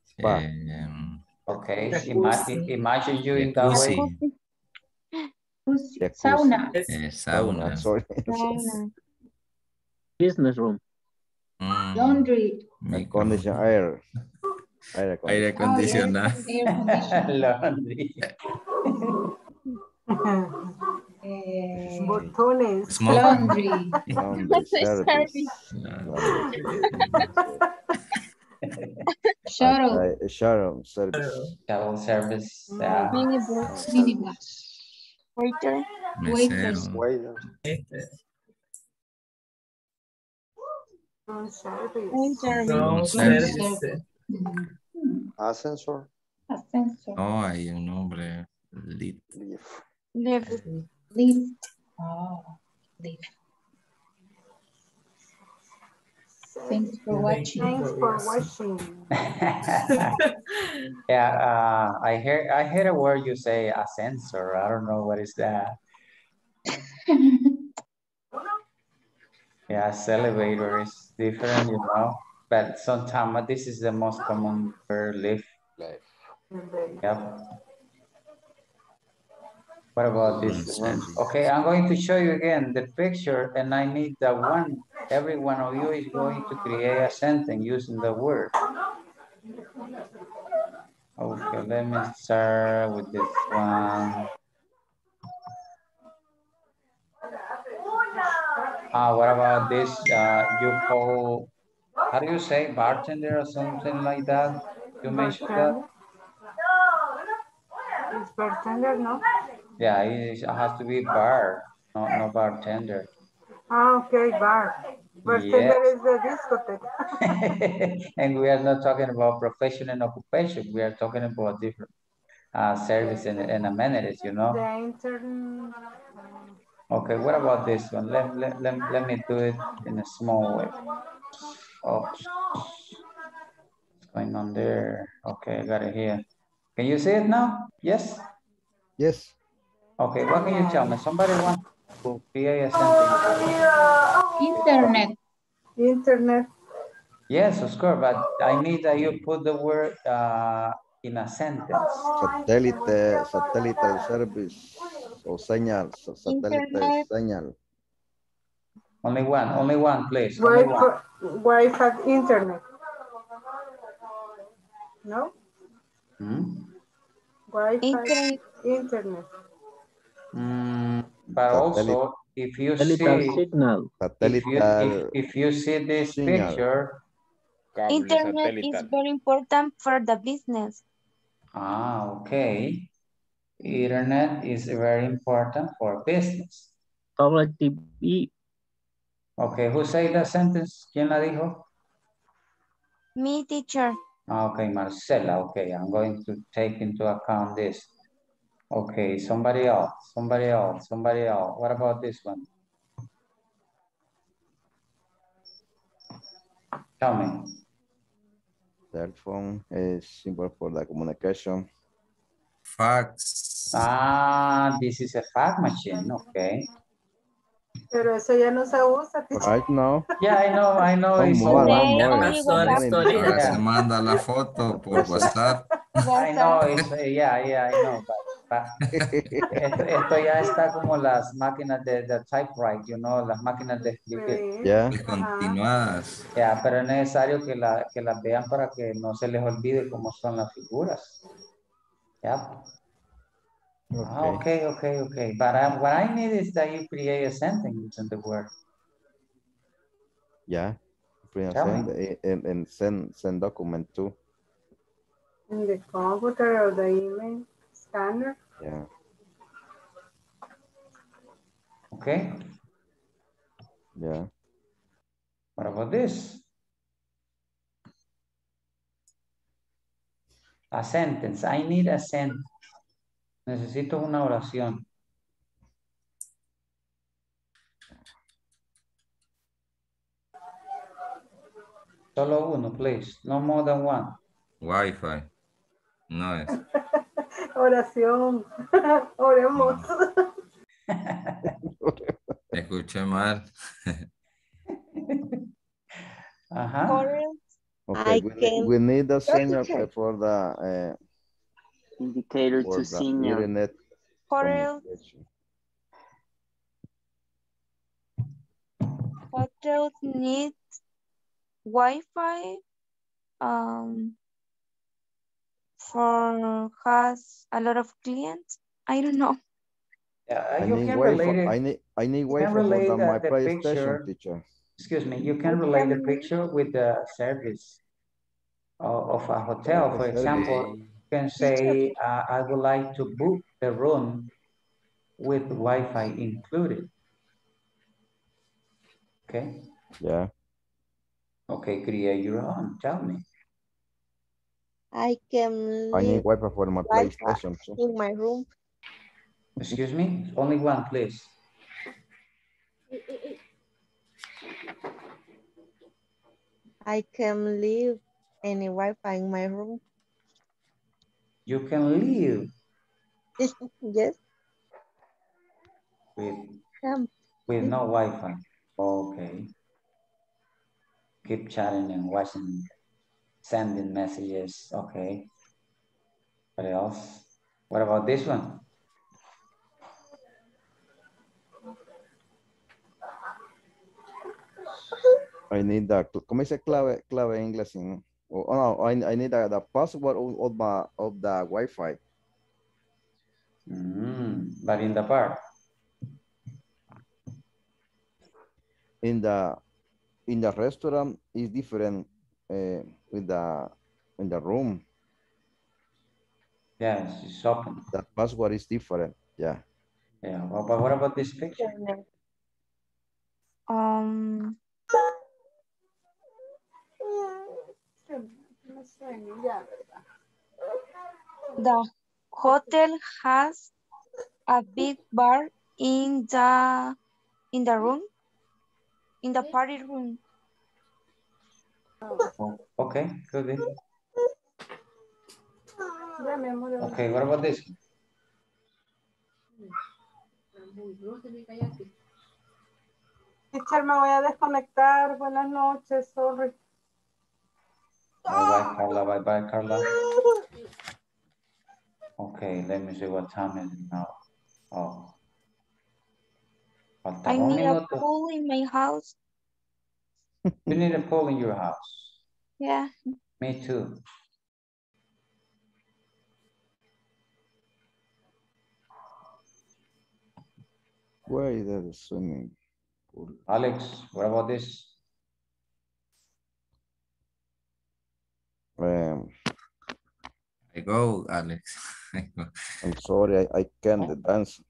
Spa. Um, Okay, imagine, imagine you in that way. jacuzzi. Jacuzzi. Sauna. Eh, Sauna. sauna. Sorry. Sauna. Business room. Mm, Laundry. Air condition Aire yes. acondicionado. Laundry. Eh, Botones. Smoke. laundry. Laundry service. No. Shuttle. Uh, shuttle service. Shuttle service. Minibus. Minibus. Waiter. Waiters. Mesero. Room service. Waiter. Room Room service. service. Ascensor. Ascensor. Oh, hay un nombre. Lit. Lift. Lift. Lift. Oh, lift. Thanks for watching. Thanks for watching. yeah, uh, I hear I heard a word you say a sensor. I don't know what is that. Yeah, elevator is different, you know. But sometimes this is the most common for lift. Yep. What about this mm-hmm. one? Okay, I'm going to show you again the picture and I need the one, every one of you is going to create a sentence using the word. Okay, let me start with this one. Ah, what about this? Uh, you call, how do you say bartender or something like that? You mentioned that? It's bartender, no? Yeah, it has to be bar, no, no bartender. Ah, okay, bar. Bartender is the discotheque. and we are not talking about profession and occupation. We are talking about different uh, service and, and amenities, you know? The intern. Okay, what about this one? Let, let, let, let me do it in a small way. Oh, what's going on there? Okay, I got it here. Can you see it now? Yes? Yes. Okay, what can you tell me? Somebody want to create a sentence? Internet. internet. Yes, of course, but I need that you put the word uh, in a sentence. Satélite, satellite service o señal, sa- satélite Internet. señal. Only one, only one, please. Only. Wi-Fi, Wi-Fi internet. No? Hmm? Wi-Fi Internet. internet. Mm, but Satellite. also, if you Satellite see, signal. if you, if, if you see this Signal. picture, Cable Internet is very important for the business. ah, okay. Internet is very important for business. Public TV. Okay, who said that sentence? ¿Quién la dijo? Me, teacher. Ah, Okay, Marcela, okay, I'm going to take into account this. Okay, somebody else, somebody else, somebody else. What about this one? Tell me. Cell phone is simple for the communication. Fax. Ah, this is a fax machine, okay. Pero eso ya no se usa. Right now, Yeah, I know, I know. It's more, Ahora se Yeah. manda la foto por WhatsApp. I know, it's, uh, yeah, yeah, I know, but, but esto, esto ya está como las máquinas de, de typewrite, you know, las máquinas de escribir. Sí. yeah. Descontinuadas. Ya, pero es necesario que, la, que las vean para que no se les olvide cómo son las figuras. Ya. Okay. okay, okay, okay. But I, what I need is that you create a sentence in the word. Yeah. Print Tell and me. send, eh, and, and send, send document too. In the computer or the email scanner. Yeah. Okay. Yeah. What about this? A sentence. I need a sentence. Necesito una oración. Solo uno, please. No more than one. Wi-Fi. No es. Oración. Oremos. Escuché mal. Ajá. Correct. Okay, we, we need the signal Okay. for the, uh, Indicator for to the signal. internet Correct. communication. Hotels need Wi-Fi. Um, for has a lot of clients. I don't know. Yeah, I you need can relate Wi-Fi, I need, I need Wi-Fi for relate the, my the PlayStation picture. teacher. Excuse me, you can relate the picture with the service of, of a hotel. For the example, service. You can say, uh, I would like to book the room with Wi-Fi included. Okay, Yeah. okay, create your own, tell me. I can I need Wi-Fi for my Wi-Fi PlayStation too. in my room. Excuse me, only one, please. I can leave any Wi-Fi in my room. You can leave yes. with, Um, with no Wi-Fi. Okay. Keep chatting and watching, sending messages, okay. What else? What about this one? I need the, ¿cómo dice clave, clave en inglés? en- Oh, oh, no, I, I need the, the password of, of, my, of the Wi-Fi. Mm, but in the bar. In the, in the restaurant is different uh, with the, in the room. Yes, it's open. The password is different, yeah. Yeah, but but what about this picture? Um, the hotel has a big bar in the in the room, in the party room. Oh, okay, could be. Okay, what about this? Teacher, me voy a desconectar. Buenas noches, sorry. Bye bye, Carla. Bye bye, Carla. Okay, let me see what time is it now. Oh. Falta I un need a minuto. pool in my house. You need a pool in your house. Yeah. Me too. Where is the swimming pool? Alex, what about this? Um, I go, Alex. I go. I'm sorry, I, I can't dance.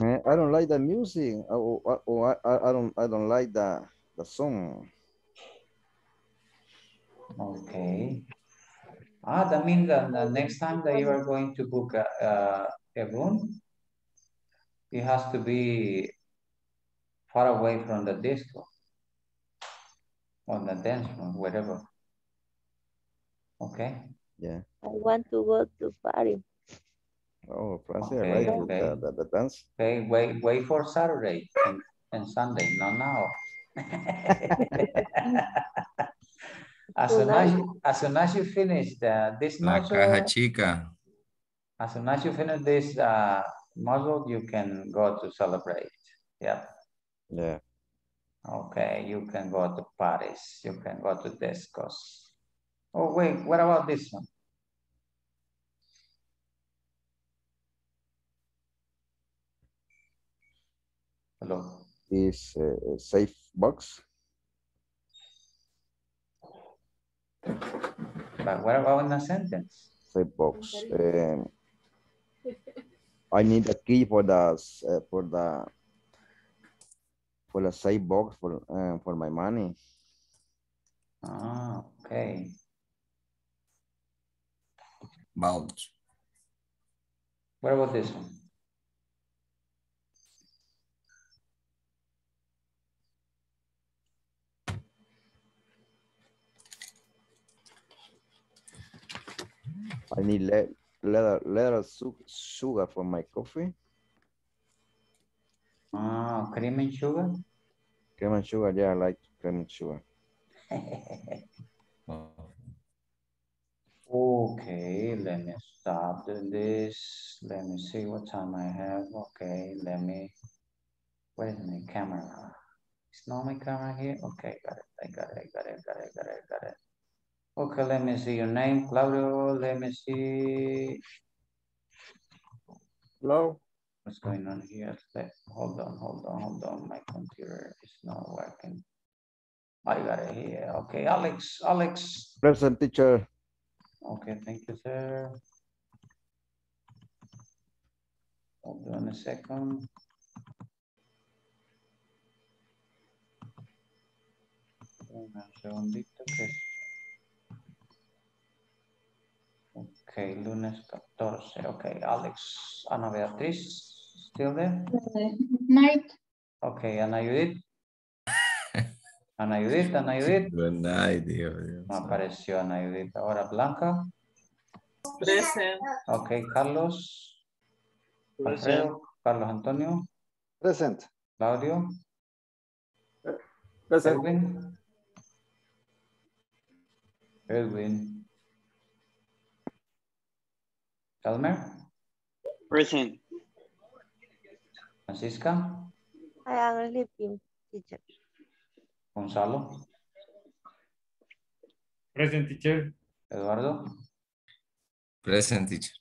Eh, I don't like the music. Oh, oh, oh, I, I I don't I don't like the the song. Okay. Ah, that means that the next time that you are going to book a, a, a room, it has to be far away from the disco or the dance room, whatever. Okay. Yeah. I want to go to party. Oh, Francis, I Okay, like okay. the, the, the dance. Okay, wait, wait for Saturday and, and Sunday, not now. as soon as you, as soon as you finish the, this La module, caja chica. as soon as you finish this uh, module, you can go to celebrate. Yeah. Yeah. Okay, you can go to Paris. you can go to discos. Oh, wait, what about this one? Hello. Is uh, safe box. But what about in a sentence? Safe box. Um, I need a key for the uh, for the for the safe box for uh, for my money. Ah, okay. Vouch. What about this one? I need le leather leather su- sugar for my coffee. Ah, cream and sugar? Cream and sugar. Yeah, I like cream and sugar. Okay, let me stop this. Let me see what time I have. Okay, let me, where is my camera? It's not my camera here? Okay, got it, I got it, I got it, got it, got it, got it. Okay, let me see your name, Claudio. Let me see Hello. What's going on here. Let, hold on, hold on, hold on. My computer is not working. I got it here. Okay, Alex, Alex. Present teacher. Okay, thank you, sir. Hold on a second. Un segundito que... Ok, lunes 14. Ok, Alex, Ana Beatriz, still there? Night. Ok, Ana Judith. Ana Judith, Ana Judith. Good night, Dios. Dios. No apareció Ana Judith. Ahora Blanca. Present. Ok, Carlos. Alfredo, Carlos Antonio. Present. Claudio. Present. Edwin. Edwin. Elmer. Present. Francisca. I am sleeping, teacher. Gonzalo. Present teacher. Eduardo. Present teacher.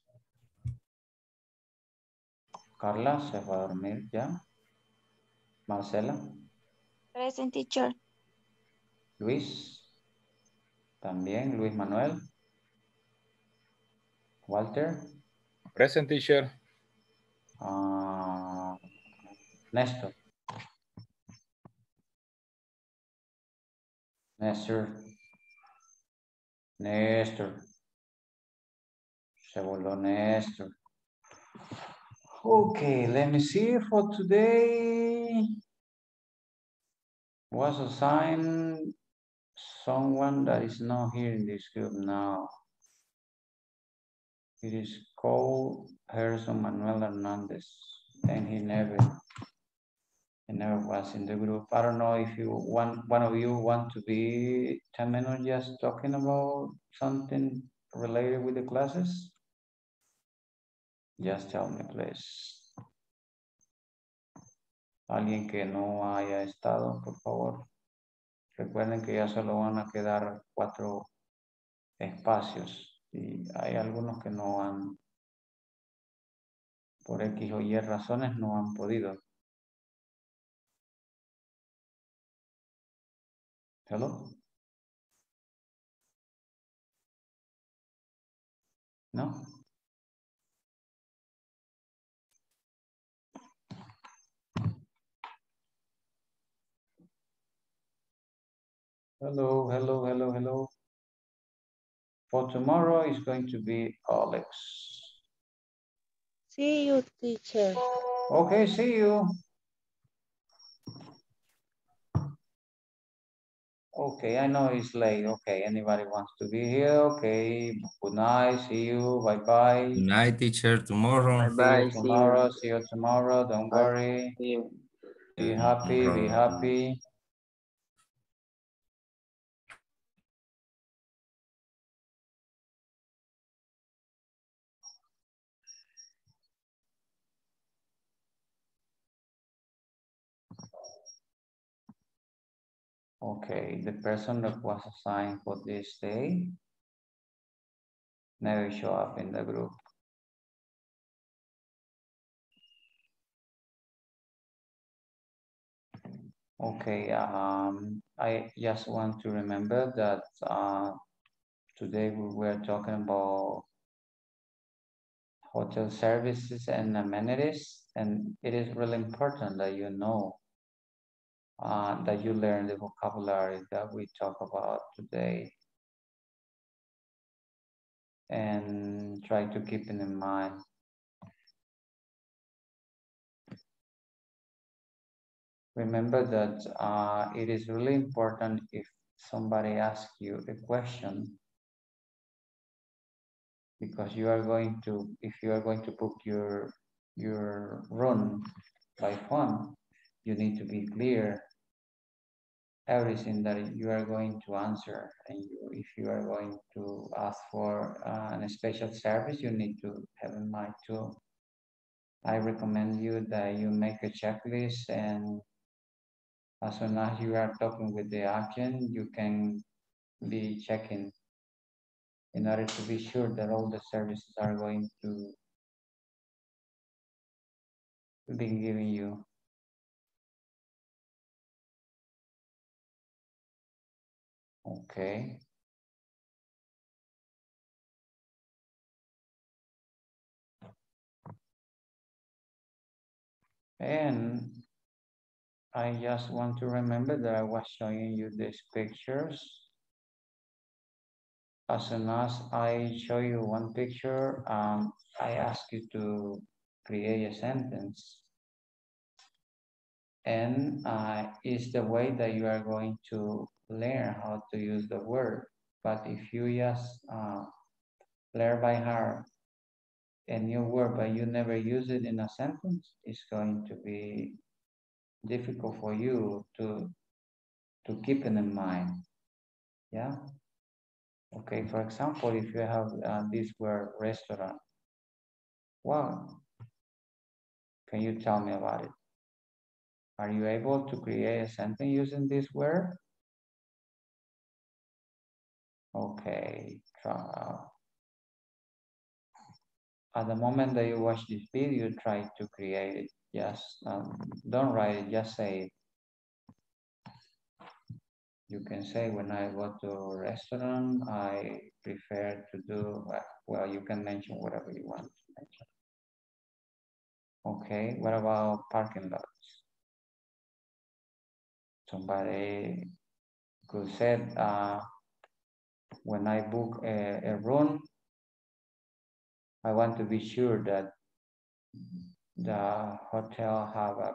Carla se fue a dormir ya. Marcela. Present teacher. Luis. También. Luis Manuel. Walter. Present teacher. Néstor. Néstor. Néstor. Se voló Néstor. Okay, let me see for today. Was assigned someone that is not here in this group now. It is called Harrison Manuel Hernandez, and he never, he never was in the group. I don't know if you one one of you want to be 10 minutes just talking about something related with the classes. Just tell me, please. Alguien que no haya estado, por favor. Recuerden que ya solo van a quedar cuatro espacios y hay algunos que no han, por X o Y razones, no han podido. Hello? ¿No? Hello, hello, hello, hello. For tomorrow is going to be Alex. See you, teacher. Okay, see you. Okay, I know it's late. Okay, anybody wants to be here? Okay, good night. See you. Bye bye. Good night, teacher. Tomorrow. See you tomorrow. See you tomorrow. Don't worry. Be happy. Be happy. Okay, the person that was assigned for this day never show up in the group. Okay, um, I just want to remember that uh, today we were talking about hotel services and amenities, and it is really important that you know uh, that you learn the vocabulary that we talk about today and try to keep it in mind. Remember that uh, it is really important if somebody asks you a question because you are going to, if you are going to book your, your run by phone, you need to be clear everything that you are going to answer. And you, if you are going to ask for uh, a special service, you need to have in mind too. I recommend you that you make a checklist and as soon as you are talking with the agent, you can be checking in order to be sure that all the services are going to be given you. Okay. And I just want to remember that I was showing you these pictures. As soon as I show you one picture, um, I ask you to create a sentence. And uh, it's the way that you are going to learn how to use the word. But if you just uh, learn by heart a new word, but you never use it in a sentence, it's going to be difficult for you to to keep it in mind. Yeah. Okay. For example, if you have uh, this word restaurant, well, can you tell me about it? Are you able to create a sentence using this word? Okay. Try. At the moment that you watch this video, try to create it. Just um, don't write it, just say it. You can say when I go to a restaurant, I prefer to do, well, you can mention whatever you want to mention. Okay, what about parking lots? Somebody could say, uh, when I book a, a room, I want to be sure that the hotel have a,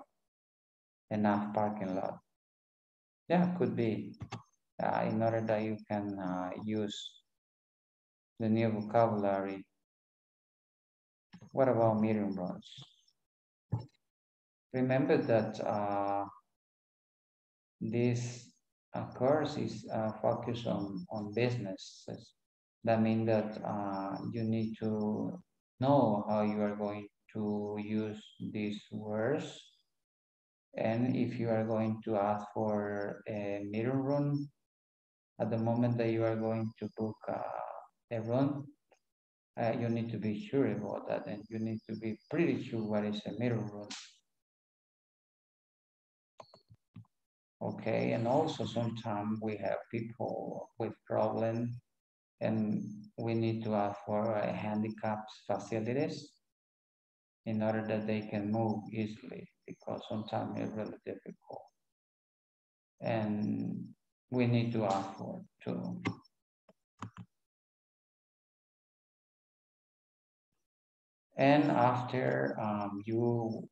enough parking lot. Yeah, could be uh, in order that you can uh, use the new vocabulary what about meeting rooms? Remember that uh, this uh, course is uh, focused on, on businesses. That means that uh, you need to know how you are going to use these words. And if you are going to ask for a meeting room, at the moment that you are going to book uh, a room, uh, you need to be sure about that and you need to be pretty sure what is a meeting room. Okay, and also sometimes we have people with problem and we need to offer for uh, handicapped facilities in order that they can move easily because sometimes it's really difficult. And we need to it too. And after um, you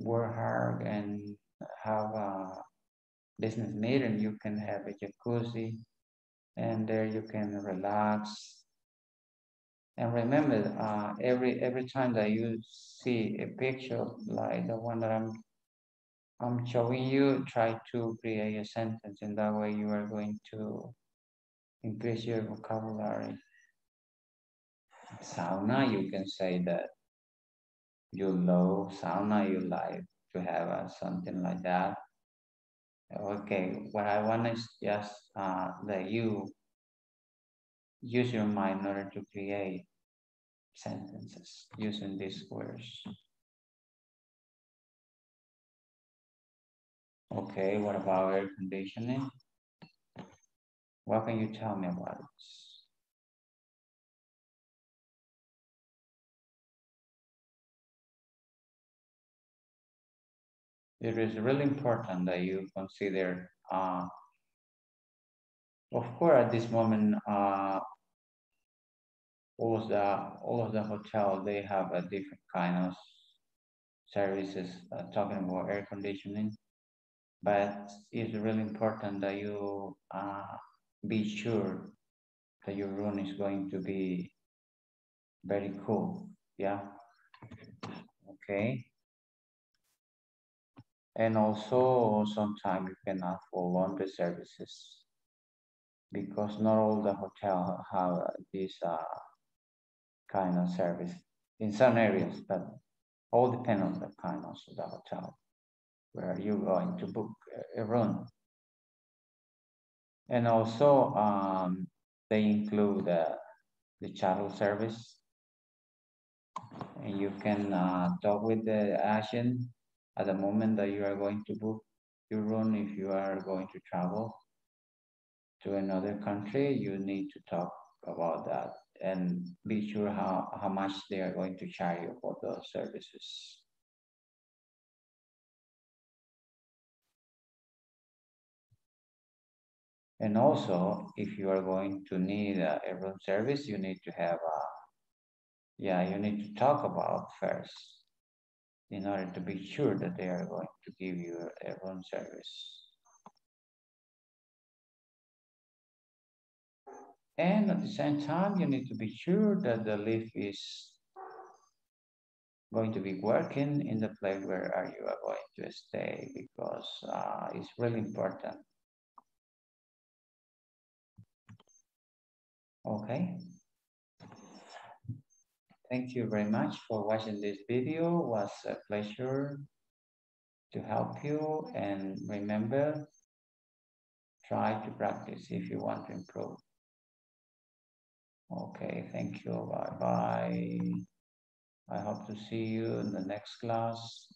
work hard and have a business meeting, you can have a jacuzzi and there you can relax. And remember, uh, every every time that you see a picture like the one that I'm I'm showing you, try to create a sentence, and that way you are going to increase your vocabulary. Sauna, you can say that you love sauna, you like to have uh, something like that. Okay, what I want is just uh, that you use your mind in order to create sentences using these words. Okay, what about air conditioning? What can you tell me about it? It is really important that you consider, uh, of course, at this moment, uh, all of the all of the hotel they have a different kind of services uh, talking about air conditioning. But it's really important that you uh, be sure that your room is going to be very cool. Yeah? Okay and also sometimes you can ask for laundry services because not all the hotel have this uh, kind of service in some areas, but all depend on the kind of the hotel where you're going to book a room. And also, um, they include uh, the shuttle service. And you can uh, talk with the agent at the moment that you are going to book your room if you are going to travel to another country, you need to talk about that and be sure how, how much they are going to charge you for those services. And also, if you are going to need a, a room service, you need to have a, yeah, you need to talk about first in order to be sure that they are going to give you a room service. And at the same time, you need to be sure that the lift is going to be working in the place where are you are going to stay because uh, it's really important. Okay. Thank you very much for watching this video. It was a pleasure to help you and remember, try to practice if you want to improve. Okay, thank you. Bye bye. I hope to see you in the next class.